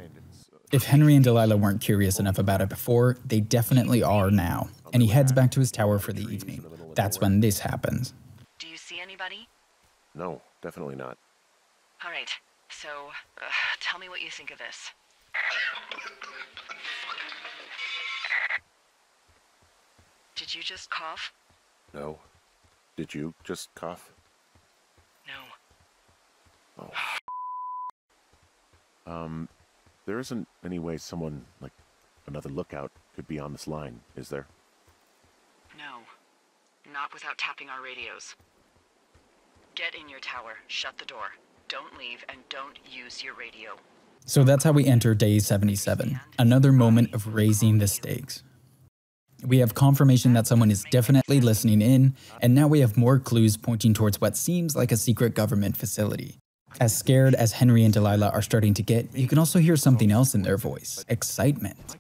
If Henry and Delilah weren't curious enough about it before, they definitely are now, and he heads back to his tower for the evening. That's when this happens. Do you see anybody? No, definitely not. All right, so uh, tell me what you think of this. Did you just cough? No. Did you just cough? No. Um, there isn't any way someone, like another lookout, could be on this line, is there? No. Not without tapping our radios. Get in your tower, shut the door. Don't leave, and don't use your radio. So that's how we enter day 77, another moment of raising the stakes. We have confirmation that someone is definitely listening in, and now we have more clues pointing towards what seems like a secret government facility. As scared as Henry and Delilah are starting to get, you can also hear something else in their voice excitement.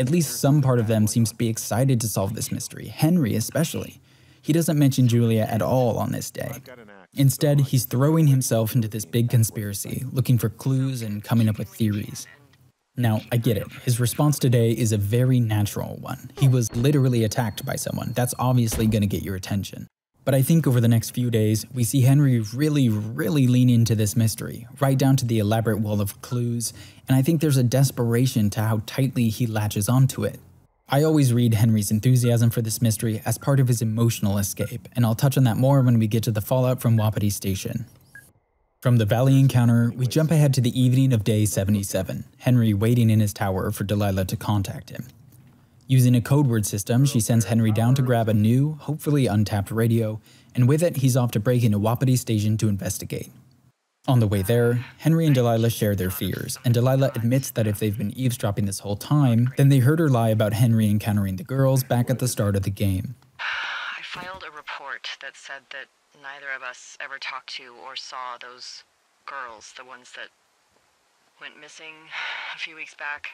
At least some part of them seems to be excited to solve this mystery, Henry especially. He doesn't mention Julia at all on this day. Instead, he's throwing himself into this big conspiracy, looking for clues and coming up with theories. Now, I get it. His response today is a very natural one. He was literally attacked by someone. That's obviously going to get your attention. But I think over the next few days, we see Henry really, really lean into this mystery, right down to the elaborate wall of clues, and I think there's a desperation to how tightly he latches onto it. I always read Henry's enthusiasm for this mystery as part of his emotional escape, and I'll touch on that more when we get to the fallout from Wapiti Station. From the Valley encounter, we jump ahead to the evening of day 77, Henry waiting in his tower for Delilah to contact him. Using a code word system, she sends Henry down to grab a new, hopefully untapped radio, and with it, he's off to break into Wapiti Station to investigate. On the way there, Henry and Delilah share their fears, and Delilah admits that if they've been eavesdropping this whole time, then they heard her lie about Henry encountering the girls back at the start of the game. I filed a report that said that neither of us ever talked to or saw those girls, the ones that went missing a few weeks back.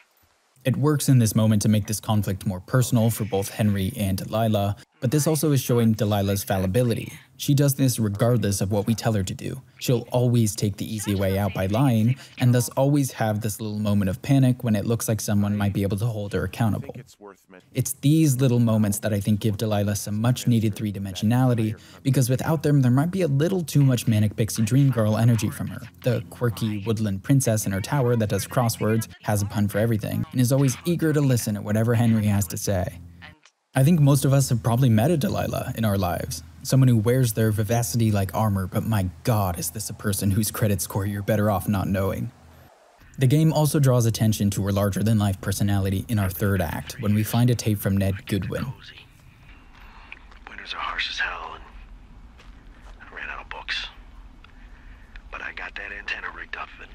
It works in this moment to make this conflict more personal for both Henry and Delilah, But this also is showing Delilah's fallibility. She does this regardless of what we tell her to do. She'll always take the easy way out by lying, and thus always have this little moment of panic when it looks like someone might be able to hold her accountable. It's these little moments that I think give Delilah some much needed three dimensionality, because without them, there might be a little too much manic pixie dream girl energy from her. The quirky woodland princess in her tower that does crosswords, has a pun for everything, and is always eager to listen to whatever Henry has to say. I think most of us have probably met a Delilah in our lives. Someone who wears their vivacity like armor, but my god, is this a person whose credit score you're better off not knowing. The game also draws attention to her larger than life personality in our third act when we find a tape from Ned Goodwin. Winters are harsh as hell, and I ran out of books. But I got that antenna rigged up, and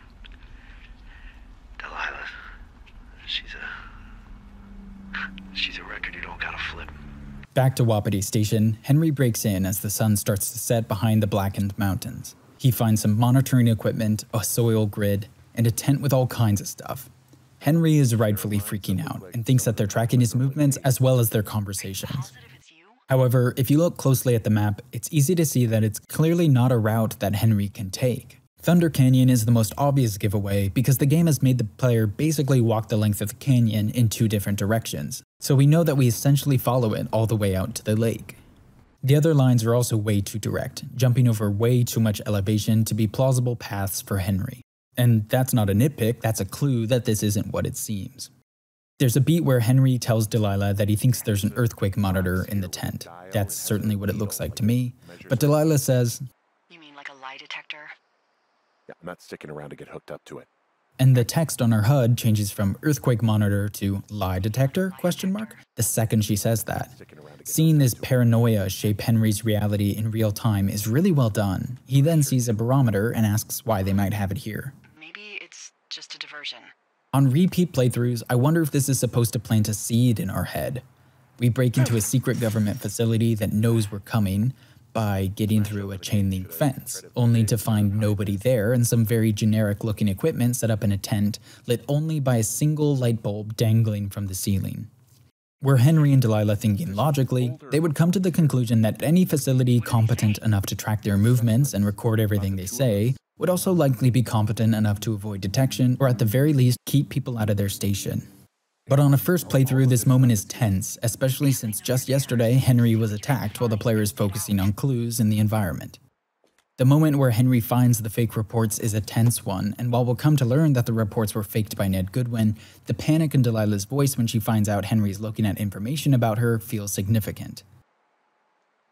Delilah, she's a she's a record you don't gotta flip. Back to Wapiti Station, Henry breaks in as the sun starts to set behind the blackened mountains. He finds some monitoring equipment, a soil grid, and a tent with all kinds of stuff. Henry is rightfully freaking out and thinks that they're tracking his movements as well as their conversations. However, if you look closely at the map, it's easy to see that it's clearly not a route that Henry can take. Thunder Canyon is the most obvious giveaway because the game has made the player basically walk the length of the canyon in two different directions, so we know that we essentially follow it all the way out to the lake. The other lines are also way too direct, jumping over way too much elevation to be plausible paths for Henry. And that's not a nitpick, that's a clue that this isn't what it seems. There's a beat where Henry tells Delilah that he thinks there's an earthquake monitor in the tent. That's certainly what it looks like to me. But Delilah says, You mean like a lie detector? Yeah, I'm not sticking around to get hooked up to it. And the text on her HUD changes from earthquake monitor to lie detector question mark the second she says that. Sticking around to get Seeing this paranoia shape Henry's reality in real time is really well done. He then sees a barometer and asks why they might have it here. Maybe it's just a diversion. On repeat playthroughs, I wonder if this is supposed to plant a seed in our head. We break into a secret government facility that knows we're coming by getting through a chain link fence, only to find nobody there and some very generic looking equipment set up in a tent lit only by a single light bulb dangling from the ceiling. Were Henry and Delilah thinking logically, they would come to the conclusion that any facility competent enough to track their movements and record everything they say would also likely be competent enough to avoid detection or at the very least keep people out of their station. But on a first playthrough, this moment is tense, especially since just yesterday Henry was attacked while the player is focusing on clues in the environment. The moment where Henry finds the fake reports is a tense one, and while we'll come to learn that the reports were faked by Ned Goodwin, the panic in Delilah's voice when she finds out Henry's looking at information about her feels significant.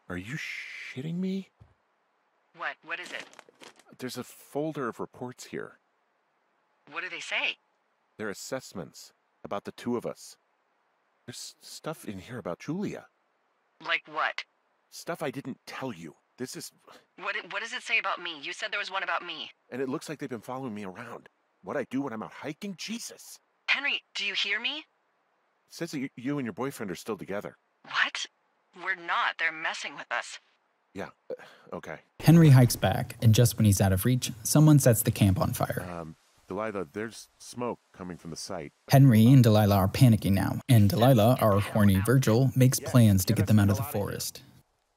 Are you shitting me? What? What is it? There's a folder of reports here. What do they say? They're assessments about the two of us. There's stuff in here about Julia. Like what? Stuff I didn't tell you. This is. What? What does it say about me? You said there was one about me. And it looks like they've been following me around. What I do when I'm out hiking? Jesus. Henry, do you hear me? It says that you, you and your boyfriend are still together. What? We're not. They're messing with us. Yeah, uh, okay. Henry hikes back, and just when he's out of reach, someone sets the camp on fire. Um, Delilah, there's smoke coming from the site. Henry and Delilah are panicking now, and Delilah, our horny Virgil, makes plans to get them out of the forest.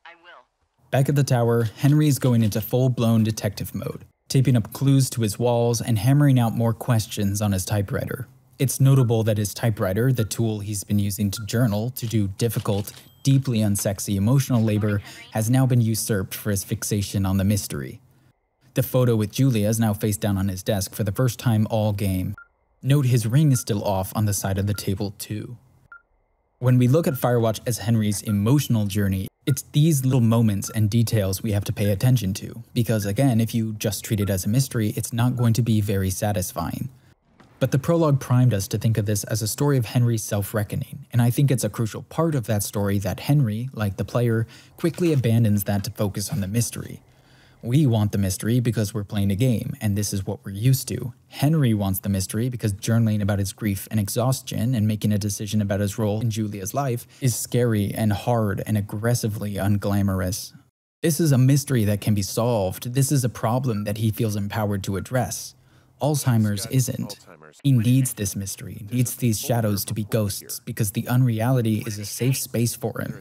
I will. Back at the tower, Henry is going into full blown detective mode, taping up clues to his walls and hammering out more questions on his typewriter. It's notable that his typewriter, the tool he's been using to journal to do difficult, deeply unsexy emotional labor, has now been usurped for his fixation on the mystery. The photo with Julia is now face down on his desk for the first time all game. Note his ring is still off on the side of the table, too. When we look at Firewatch as Henry's emotional journey, it's these little moments and details we have to pay attention to, because again, if you just treat it as a mystery, it's not going to be very satisfying. But the prologue primed us to think of this as a story of Henry's self reckoning, and I think it's a crucial part of that story that Henry, like the player, quickly abandons that to focus on the mystery. We want the mystery because we're playing a game, and this is what we're used to. Henry wants the mystery because journaling about his grief and exhaustion and making a decision about his role in Julia's life is scary and hard and aggressively unglamorous. This is a mystery that can be solved. This is a problem that he feels empowered to address. Alzheimer's isn't. He needs this mystery, needs these shadows to be ghosts because the unreality is a safe space for him.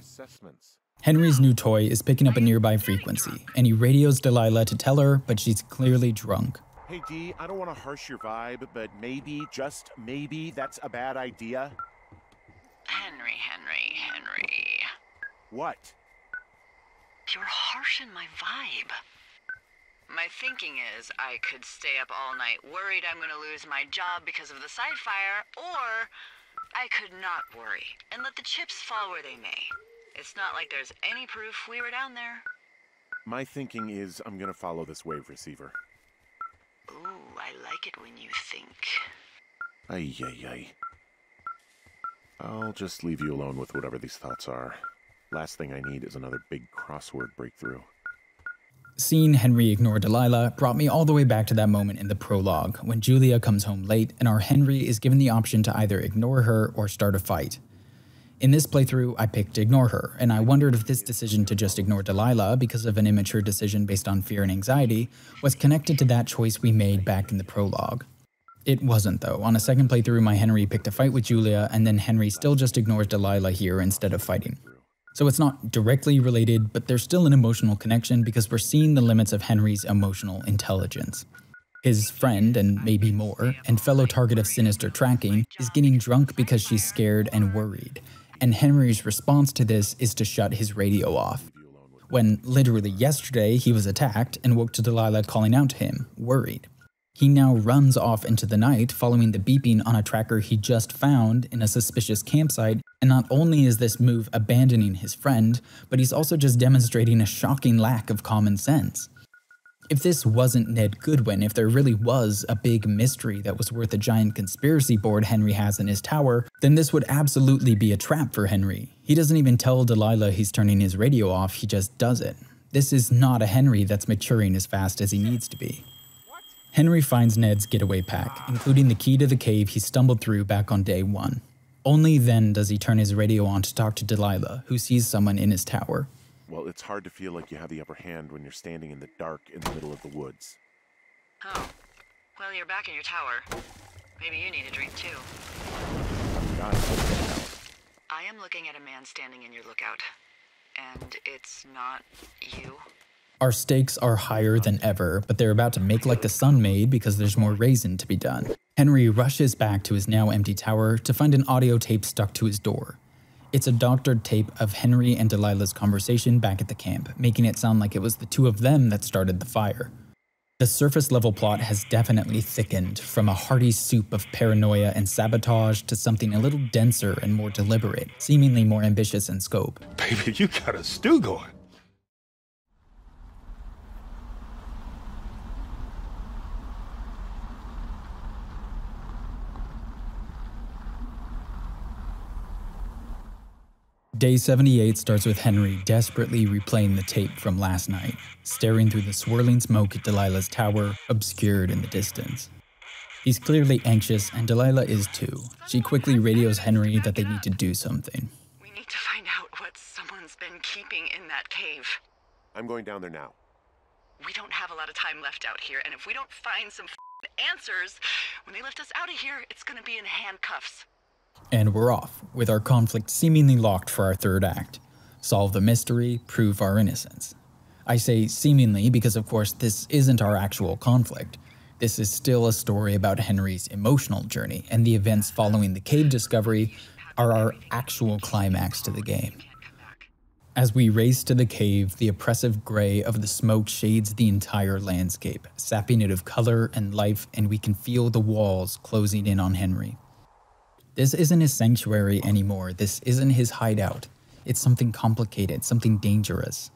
Assessments Henry's new toy is picking up a nearby frequency, and he radios Delilah to tell her, but she's clearly drunk. Hey, D, I don't want to harsh your vibe, but maybe, just maybe, that's a bad idea. Henry, Henry, Henry. What? You're harshing my vibe. My thinking is I could stay up all night worried I'm gonna lose my job because of the side fire, or I could not worry and let the chips fall where they may. It's not like there's any proof we were down there. My thinking is I'm gonna follow this wave receiver. Ooh, I like it when you think. Ay, ay, ay. I'll just leave you alone with whatever these thoughts are. Last thing I need is another big crossword breakthrough. Seeing Henry ignore Delilah brought me all the way back to that moment in the prologue when Julia comes home late and our Henry is given the option to either ignore her or start a fight. In this playthrough, I picked ignore her, and I wondered if this decision to just ignore Delilah because of an immature decision based on fear and anxiety was connected to that choice we made back in the prologue. It wasn't though. On a second playthrough, my Henry picked a fight with Julia, and then Henry still just ignores Delilah here instead of fighting. So it's not directly related, but there's still an emotional connection because we're seeing the limits of Henry's emotional intelligence. His friend, and maybe more, and fellow target of sinister tracking, is getting drunk because she's scared and worried. And Henry's response to this is to shut his radio off. When literally yesterday he was attacked and woke to Delilah calling out to him, worried. He now runs off into the night following the beeping on a tracker he just found in a suspicious campsite, and not only is this move abandoning his friend, but he's also just demonstrating a shocking lack of common sense. If this wasn't Ned Goodwin, if there really was a big mystery that was worth a giant conspiracy board Henry has in his tower, then this would absolutely be a trap for Henry. He doesn't even tell Delilah he's turning his radio off, he just does it. This is not a Henry that's maturing as fast as he needs to be. Henry finds Ned's getaway pack, including the key to the cave he stumbled through back on day one. Only then does he turn his radio on to talk to Delilah, who sees someone in his tower. Well, it's hard to feel like you have the upper hand when you're standing in the dark in the middle of the woods. Oh. Well, you're back in your tower. Maybe you need a drink too. God, I am looking at a man standing in your lookout. And it's not you. Our stakes are higher than ever, but they're about to make like the sun made because there's more raisin to be done. Henry rushes back to his now empty tower to find an audio tape stuck to his door. It's a doctored tape of Henry and Delilah's conversation back at the camp, making it sound like it was the two of them that started the fire. The surface level plot has definitely thickened from a hearty soup of paranoia and sabotage to something a little denser and more deliberate, seemingly more ambitious in scope. Baby, you got a stew going. Day 78 starts with Henry desperately replaying the tape from last night, staring through the swirling smoke at Delilah's tower, obscured in the distance. He's clearly anxious, and Delilah is too. She quickly radios Henry that they need to do something. We need to find out what someone's been keeping in that cave. I'm going down there now. We don't have a lot of time left out here, and if we don't find some f***ing answers, when they lift us out of here, it's gonna be in handcuffs. And we're off, with our conflict seemingly locked for our third act. Solve the mystery, prove our innocence. I say seemingly because, of course, this isn't our actual conflict. This is still a story about Henry's emotional journey, and the events following the cave discovery are our actual climax to the game. As we race to the cave, the oppressive gray of the smoke shades the entire landscape, sapping it of color and life, and we can feel the walls closing in on Henry. This isn't his sanctuary anymore. This isn't his hideout. It's something complicated, something dangerous.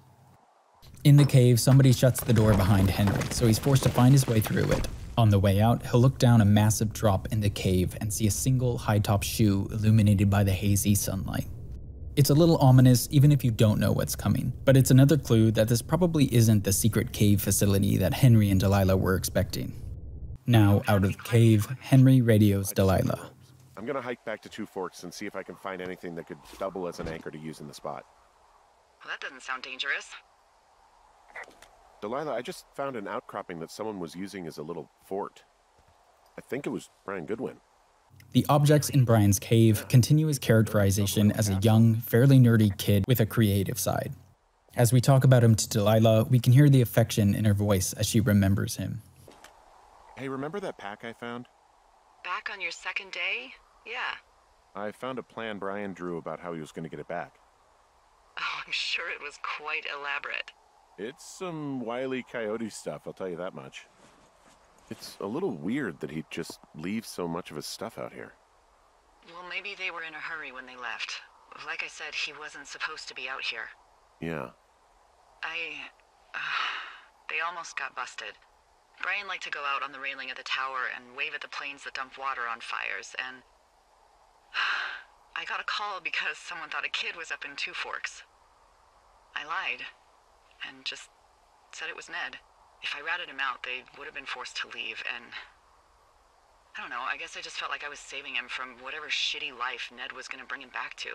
In the cave, somebody shuts the door behind Henry, so he's forced to find his way through it. On the way out, he'll look down a massive drop in the cave and see a single high top shoe illuminated by the hazy sunlight. It's a little ominous even if you don't know what's coming, but it's another clue that this probably isn't the secret cave facility that Henry and Delilah were expecting. Now, out of the cave, Henry radios Delilah. I'm gonna hike back to Two Forks and see if I can find anything that could double as an anchor to use in the spot. Well, that doesn't sound dangerous. Delilah, I just found an outcropping that someone was using as a little fort. I think it was Brian Goodwin. The objects in Brian's cave continue his characterization as a young, fairly nerdy kid with a creative side. As we talk about him to Delilah, we can hear the affection in her voice as she remembers him. Hey, remember that pack I found? Back on your second day? Yeah. I found a plan Brian drew about how he was going to get it back. Oh, I'm sure it was quite elaborate. It's some wily coyote stuff, I'll tell you that much. It's a little weird that he'd just leave so much of his stuff out here. Well, maybe they were in a hurry when they left. Like I said, he wasn't supposed to be out here. Yeah. I. Uh, they almost got busted. Brian liked to go out on the railing of the tower and wave at the planes that dumped water on fires, and. I got a call because someone thought a kid was up in Two Forks. I lied, and just said it was Ned. If I ratted him out, they would have been forced to leave, and. I don't know, I guess I just felt like I was saving him from whatever shitty life Ned was gonna bring him back to.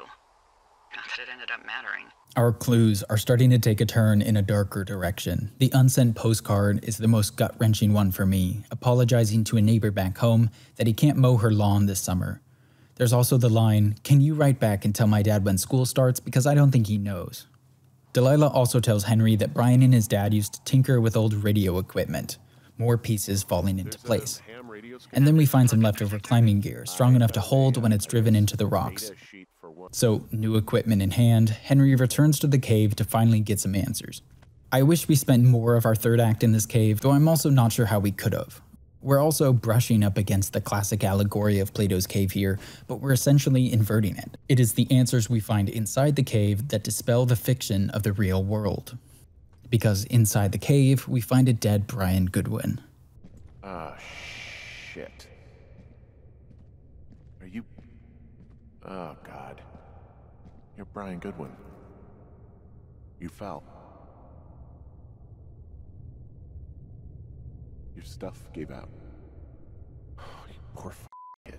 Not that it ended up mattering. Our clues are starting to take a turn in a darker direction. The unsent postcard is the most gut wrenching one for me, apologizing to a neighbor back home that he can't mow her lawn this summer. There's also the line, Can you write back and tell my dad when school starts? Because I don't think he knows. Delilah also tells Henry that Brian and his dad used to tinker with old radio equipment, more pieces falling into place. And then we find some leftover climbing gear, strong enough to hold when it's driven into the rocks. So, new equipment in hand, Henry returns to the cave to finally get some answers. I wish we spent more of our third act in this cave, though I'm also not sure how we could have. We're also brushing up against the classic allegory of Plato's cave here, but we're essentially inverting it. It is the answers we find inside the cave that dispel the fiction of the real world. Because inside the cave, we find a dead Brian Goodwin. Ah, shit. Are you. Oh, God. You're Brian Goodwin. You fell. Your stuff gave out. Oh, you poor f- kid.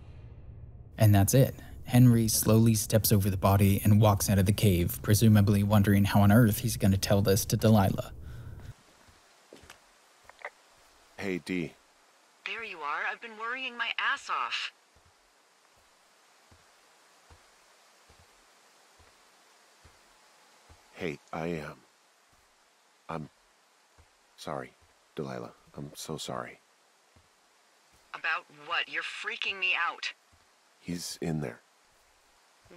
And that's it. Henry slowly steps over the body and walks out of the cave, presumably wondering how on earth he's going to tell this to Delilah. Hey, D. There you are. I've been worrying my ass off. Hey, I am. I'm sorry, Delilah. I'm so sorry. About what? You're freaking me out. He's in there.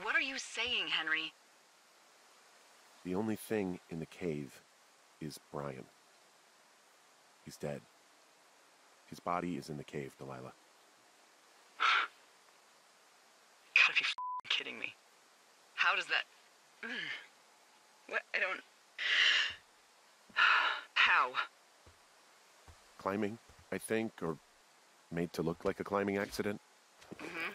What are you saying, Henry? The only thing in the cave is Brian. He's dead. His body is in the cave, Delilah. gotta be f***ing kidding me. How does that. Hmm, what? I don't. How? Climbing, I think, or made to look like a climbing accident. Mm-hmm.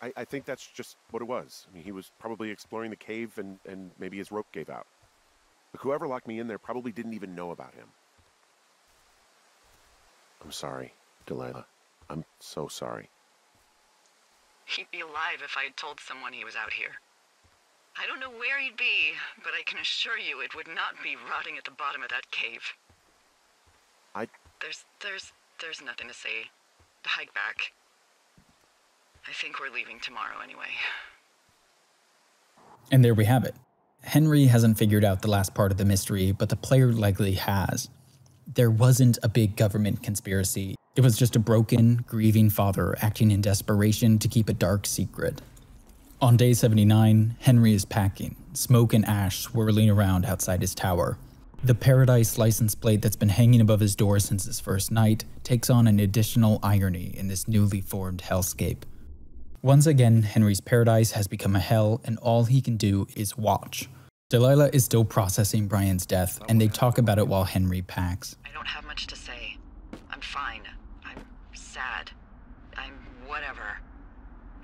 I, I think that's just what it was. I mean, he was probably exploring the cave and, and maybe his rope gave out. But whoever locked me in there probably didn't even know about him. I'm sorry, Delilah. I'm so sorry. He'd be alive if I had told someone he was out here. I don't know where he'd be, but I can assure you it would not be rotting at the bottom of that cave. I There's, there's, there's nothing to say. Hike back. I think we're leaving tomorrow anyway. And there we have it. Henry hasn't figured out the last part of the mystery, but the player likely has. There wasn't a big government conspiracy. It was just a broken, grieving father acting in desperation to keep a dark secret. On day 79, Henry is packing, smoke and ash swirling around outside his tower. The Paradise license plate that's been hanging above his door since his first night takes on an additional irony in this newly formed hellscape. Once again, Henry's paradise has become a hell, and all he can do is watch. Delilah is still processing Brian's death, and they talk about it while Henry packs. I don't have much to say. I'm fine. I'm sad. I'm whatever.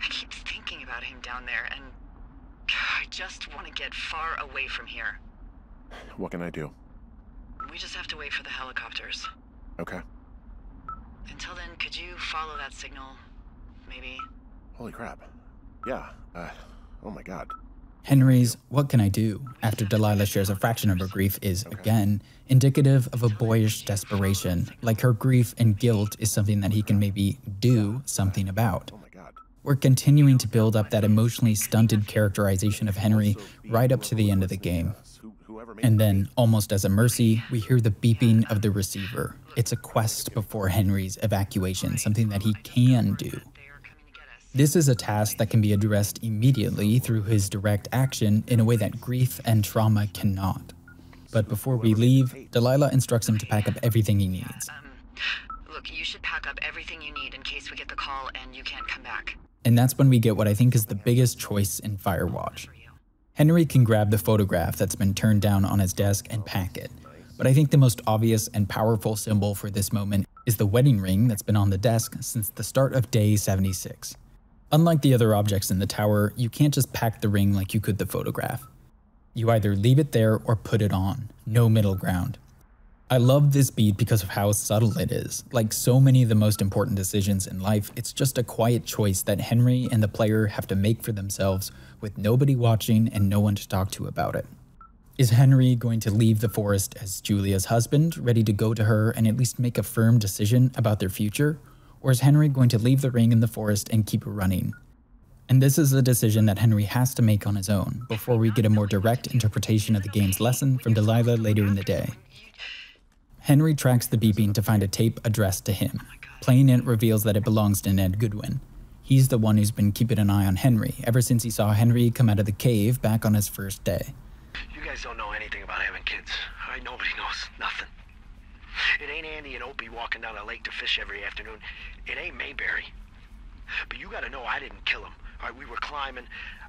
I keep thinking about him down there, and I just want to get far away from here. what can I do? We just have to wait for the helicopters. Okay. Until then, could you follow that signal? Maybe? Holy crap. Yeah. Uh, oh my god. Henry's What Can I Do? after Delilah shares a fraction of her grief is, again, indicative of a boyish desperation, like her grief and guilt is something that he can maybe do something about. We're continuing to build up that emotionally stunted characterization of Henry right up to the end of the game. And then, almost as a mercy, we hear the beeping of the receiver. It's a quest before Henry's evacuation, something that he can do. This is a task that can be addressed immediately through his direct action in a way that grief and trauma cannot. But before we leave, Delilah instructs him to pack up everything he needs. Um, look, you should pack up everything you need in case we get the call and you can't come back. And that's when we get what I think is the biggest choice in Firewatch. Henry can grab the photograph that's been turned down on his desk and pack it. But I think the most obvious and powerful symbol for this moment is the wedding ring that's been on the desk since the start of day 76. Unlike the other objects in the tower, you can't just pack the ring like you could the photograph. You either leave it there or put it on, no middle ground. I love this beat because of how subtle it is. Like so many of the most important decisions in life, it's just a quiet choice that Henry and the player have to make for themselves with nobody watching and no one to talk to about it. Is Henry going to leave the forest as Julia's husband, ready to go to her and at least make a firm decision about their future? Or is Henry going to leave the ring in the forest and keep running? And this is a decision that Henry has to make on his own before we get a more direct interpretation of the game's lesson from Delilah later in the day. Henry tracks the beeping to find a tape addressed to him. Playing it reveals that it belongs to Ned Goodwin. He's the one who's been keeping an eye on Henry ever since he saw Henry come out of the cave back on his first day. You guys don't know anything about having kids. All right, nobody knows nothing. It ain't Andy and Opie walking down a lake to fish every afternoon. It ain't Mayberry. But you gotta know I didn't kill him. All right, we were climbing.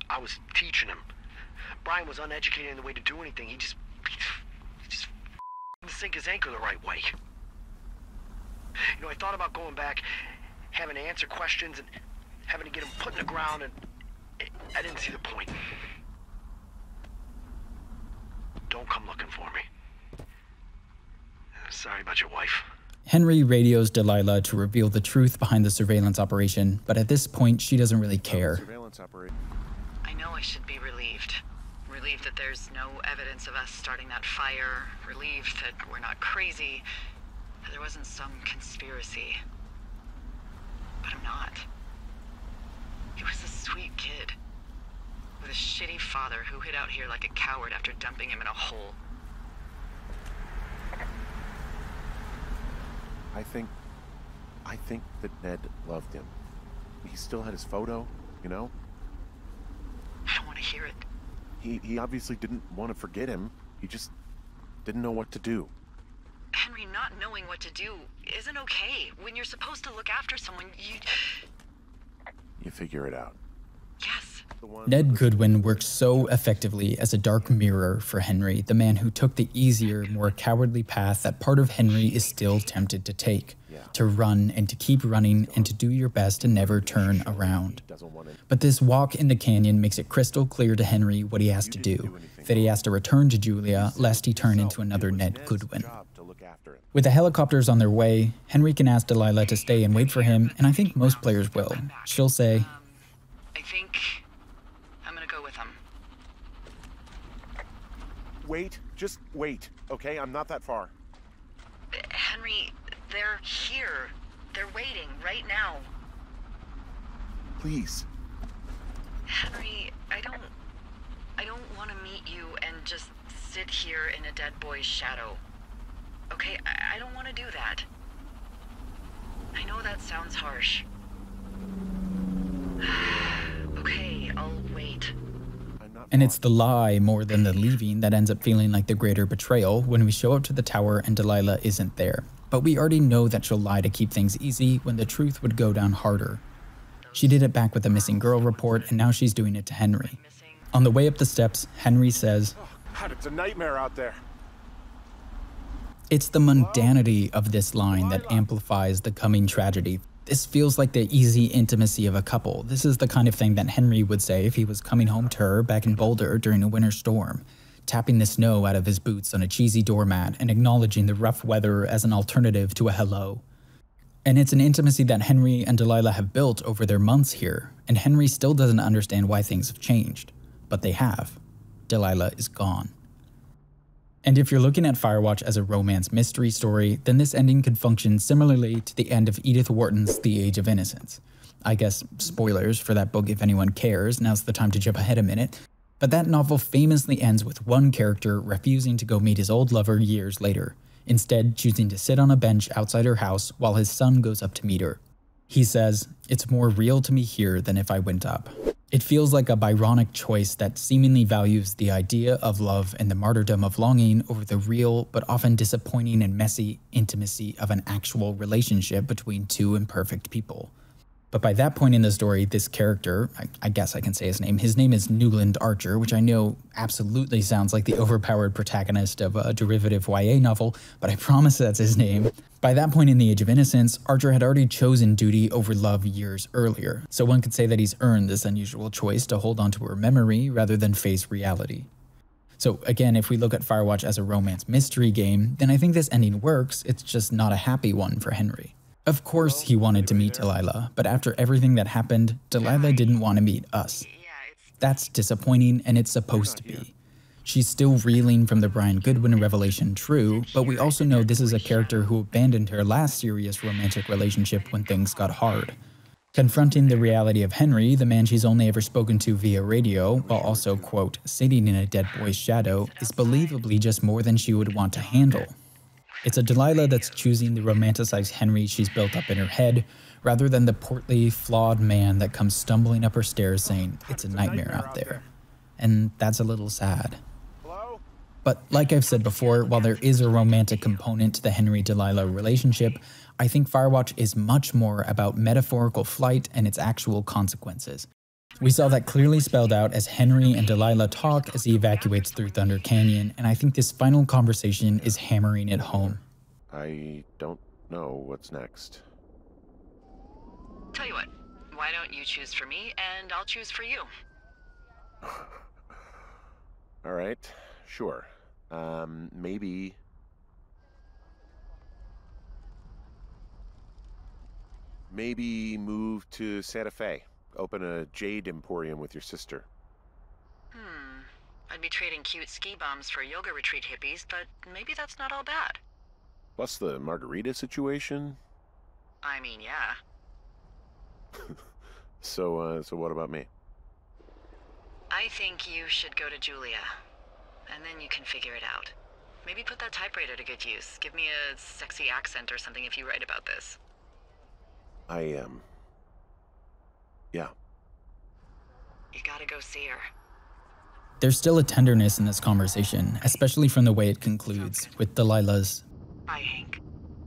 I was teaching him. Brian was uneducated in the way to do anything. He just, he just didn't sink his anchor the right way. You know, I thought about going back, having to answer questions, and having to get him put in the ground, and I didn't see the point. Don't come looking for me. Sorry about your wife. Henry radios Delilah to reveal the truth behind the surveillance operation, but at this point, she doesn't really care. Surveillance operation. I know I should be relieved. Relieved that there's no evidence of us starting that fire. Relieved that we're not crazy. That there wasn't some conspiracy. But I'm not. He was a sweet kid. With a shitty father who hid out here like a coward after dumping him in a hole. I think. I think that Ned loved him. He still had his photo, you know? I don't want to hear it. He, he obviously didn't want to forget him. He just didn't know what to do. Henry, not knowing what to do isn't okay. When you're supposed to look after someone, you. You figure it out. Yes. Ned Goodwin works so effectively as a dark mirror for Henry, the man who took the easier, more cowardly path that part of Henry is still tempted to take to run and to keep running and to do your best to never turn around. doesn't want to. But this walk in the canyon makes it crystal clear to Henry what he has to do that he has to return to Julia lest he turn into another Ned Goodwin. Job to look after him. With the helicopters on their way, Henry can ask Delilah to stay and wait for him, and I think most players will. She'll say, um, I think I'm gonna go with him. Wait, just wait, okay? I'm not that far. Henry, they're here. They're waiting right now. Please. Henry, I don't. I don't want to meet you and just sit here in a dead boy's shadow. Okay, I, I don't want to do that. I know that sounds harsh. okay, I'll wait. And it's the lie more than the leaving that ends up feeling like the greater betrayal when we show up to the tower and Delilah isn't there. But we already know that she'll lie to keep things easy when the truth would go down harder. She did it back with the missing girl report, and now she's doing it to Henry. On the way up the steps, Henry says, oh, God, it's a nightmare out there. It's the mundanity of this line that amplifies the coming tragedy. This feels like the easy intimacy of a couple. This is the kind of thing that Henry would say if he was coming home to her back in Boulder during a winter storm, tapping the snow out of his boots on a cheesy doormat and acknowledging the rough weather as an alternative to a hello. And it's an intimacy that Henry and Delilah have built over their months here, and Henry still doesn't understand why things have changed. but they have. Delilah is gone. And if you're looking at Firewatch as a romance mystery story, then this ending could function similarly to the end of Edith Wharton's The Age of Innocence. I guess spoilers for that book if anyone cares, now's the time to jump ahead a minute. But that novel famously ends with one character refusing to go meet his old lover years later, instead, choosing to sit on a bench outside her house while his son goes up to meet her. He says, It's more real to me here than if I went up. It feels like a Byronic choice that seemingly values the idea of love and the martyrdom of longing over the real, but often disappointing and messy intimacy of an actual relationship between two imperfect people. But by that point in the story, this character, I, I, guess I can say his name, his name is Newland Archer, which I know absolutely sounds like the overpowered protagonist of a derivative YA novel, but I promise that's his name. By that point in the Age of Innocence, Archer had already chosen duty over love years earlier, so one could say that he's earned this unusual choice to hold onto her memory rather than face reality. So, again, if we look at Firewatch as a romance mystery game, then I think this ending works, it's just not a happy one for Henry. Of course, he wanted to meet Delilah, but after everything that happened, Delilah didn't want to meet us. That's disappointing, and it's supposed to be. She's still reeling from the Brian Goodwin revelation, true, but we also know this is a character who abandoned her last serious romantic relationship when things got hard. Confronting the reality of Henry, the man she's only ever spoken to via radio, while also, quote, sitting in a dead boy's shadow, is believably just more than she would want to handle. It's a Delilah that's choosing the romanticized Henry she's built up in her head, rather than the portly, flawed man that comes stumbling up her stairs saying, It's a nightmare out there. And that's a little sad. But like I've said before, while there is a romantic component to the Henry Delilah relationship, I think Firewatch is much more about metaphorical flight and its actual consequences. We saw that clearly spelled out as Henry and Delilah talk as he evacuates through Thunder Canyon, and I think this final conversation is hammering it home. I don't know what's next. Tell you what, why don't you choose for me and I'll choose for you? All right, sure. Um, maybe. Maybe move to Santa Fe. Open a jade emporium with your sister. Hmm. I'd be trading cute ski bombs for yoga retreat hippies, but maybe that's not all bad. Plus the margarita situation. I mean, yeah. so, uh, so what about me? I think you should go to Julia, and then you can figure it out. Maybe put that typewriter to good use. Give me a sexy accent or something if you write about this. I am. Um, yeah. You gotta go see her. There's still a tenderness in this conversation, especially from the way it concludes, with Delilah's. Bye, Hank.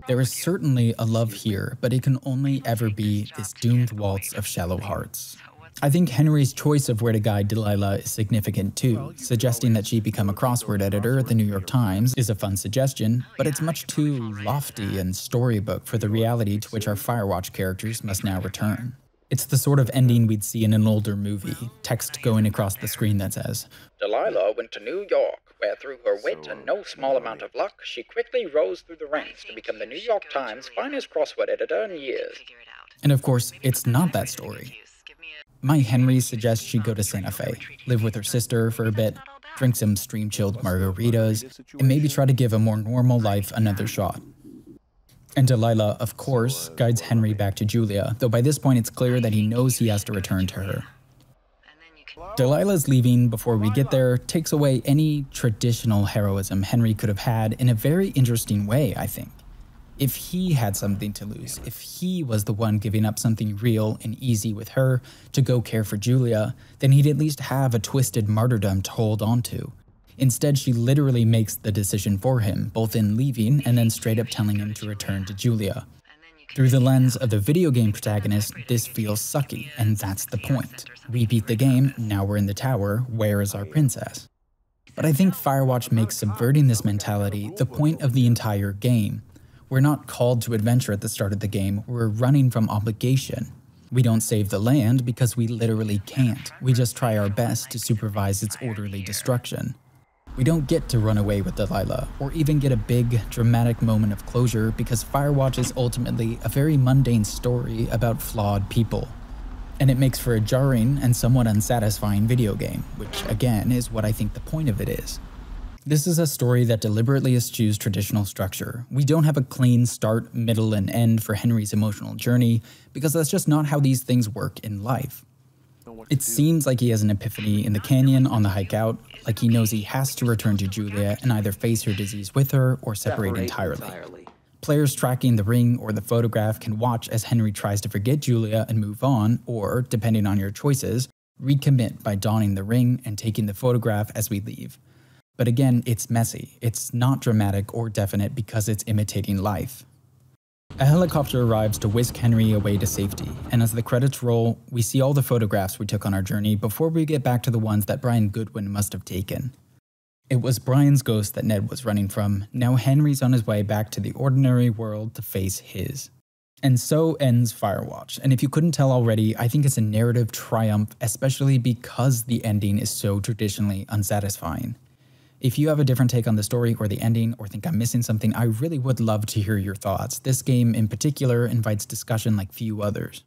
There is certainly a love here, but it can only ever be this doomed waltz of shallow hearts. I think Henry's choice of where to guide Delilah is significant too. Suggesting that she become a crossword editor at the New York Times is a fun suggestion, oh, but it's much too lofty and storybook for the reality to which our Firewatch characters must now return. It's the sort of ending we'd see in an older movie, text going across the screen that says, Delilah went to New York, where through her wit and no small amount of luck, she quickly rose through the ranks to become the New York Times' finest crossword editor in years. And of course, it's not that story. My Henry suggests she go to Santa Fe, live with her sister for a bit, drink some stream chilled margaritas, and maybe try to give a more normal life another shot. And Delilah, of course, guides Henry back to Julia, though by this point it's clear that he knows he has to return to her. Delilah's leaving before we get there takes away any traditional heroism Henry could have had in a very interesting way, I think. If he had something to lose, if he was the one giving up something real and easy with her to go care for Julia, then he'd at least have a twisted martyrdom to hold on to. Instead, she literally makes the decision for him, both in leaving and then straight up telling him to return to Julia. Through the lens of the video game protagonist, this feels sucky, and that's the point. We beat the game, now we're in the tower, where is our princess? But I think Firewatch makes subverting this mentality the point of the entire game. We're not called to adventure at the start of the game, we're running from obligation. We don't save the land because we literally can't. We just try our best to supervise its orderly destruction. We don't get to run away with Delilah, or even get a big, dramatic moment of closure because Firewatch is ultimately a very mundane story about flawed people. And it makes for a jarring and somewhat unsatisfying video game, which again is what I think the point of it is. This is a story that deliberately eschews traditional structure. We don't have a clean start, middle, and end for Henry's emotional journey, because that's just not how these things work in life. It seems like he has an epiphany in the canyon on the hike out, like he knows he has to return to Julia and either face her disease with her or separate, entirely. entirely. Players tracking the ring or the photograph can watch as Henry tries to forget Julia and move on, or, depending on your choices, recommit by donning the ring and taking the photograph as we leave. But again, it's messy. It's not dramatic or definite because it's imitating life. A helicopter arrives to whisk Henry away to safety, and as the credits roll, we see all the photographs we took on our journey before we get back to the ones that Brian Goodwin must have taken. It was Brian's ghost that Ned was running from. Now Henry's on his way back to the ordinary world to face his. And so ends Firewatch. And if you couldn't tell already, I think it's a narrative triumph, especially because the ending is so traditionally unsatisfying. If you have a different take on the story or the ending, or think I'm missing something, I really would love to hear your thoughts. This game in particular invites discussion like few others.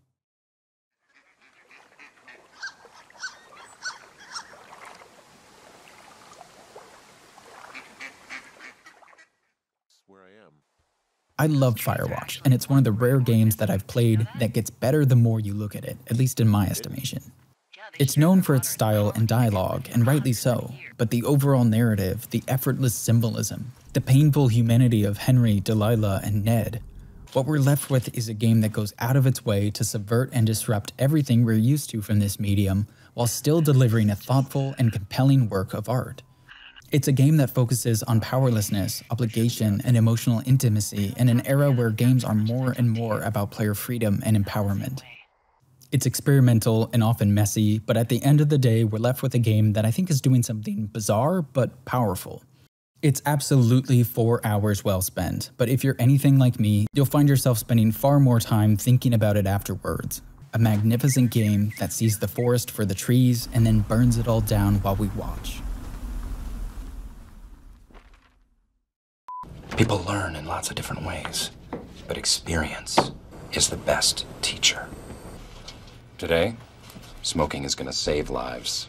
I love Firewatch, and it's one of the rare games that I've played that gets better the more you look at it, at least in my estimation. It's known for its style and dialogue, and rightly so, but the overall narrative, the effortless symbolism, the painful humanity of Henry, Delilah, and Ned, what we're left with is a game that goes out of its way to subvert and disrupt everything we're used to from this medium while still delivering a thoughtful and compelling work of art. It's a game that focuses on powerlessness, obligation, and emotional intimacy in an era where games are more and more about player freedom and empowerment. It's experimental and often messy, but at the end of the day, we're left with a game that I think is doing something bizarre but powerful. It's absolutely four hours well spent, but if you're anything like me, you'll find yourself spending far more time thinking about it afterwards. A magnificent game that sees the forest for the trees and then burns it all down while we watch. People learn in lots of different ways, but experience is the best teacher. Today, smoking is going to save lives.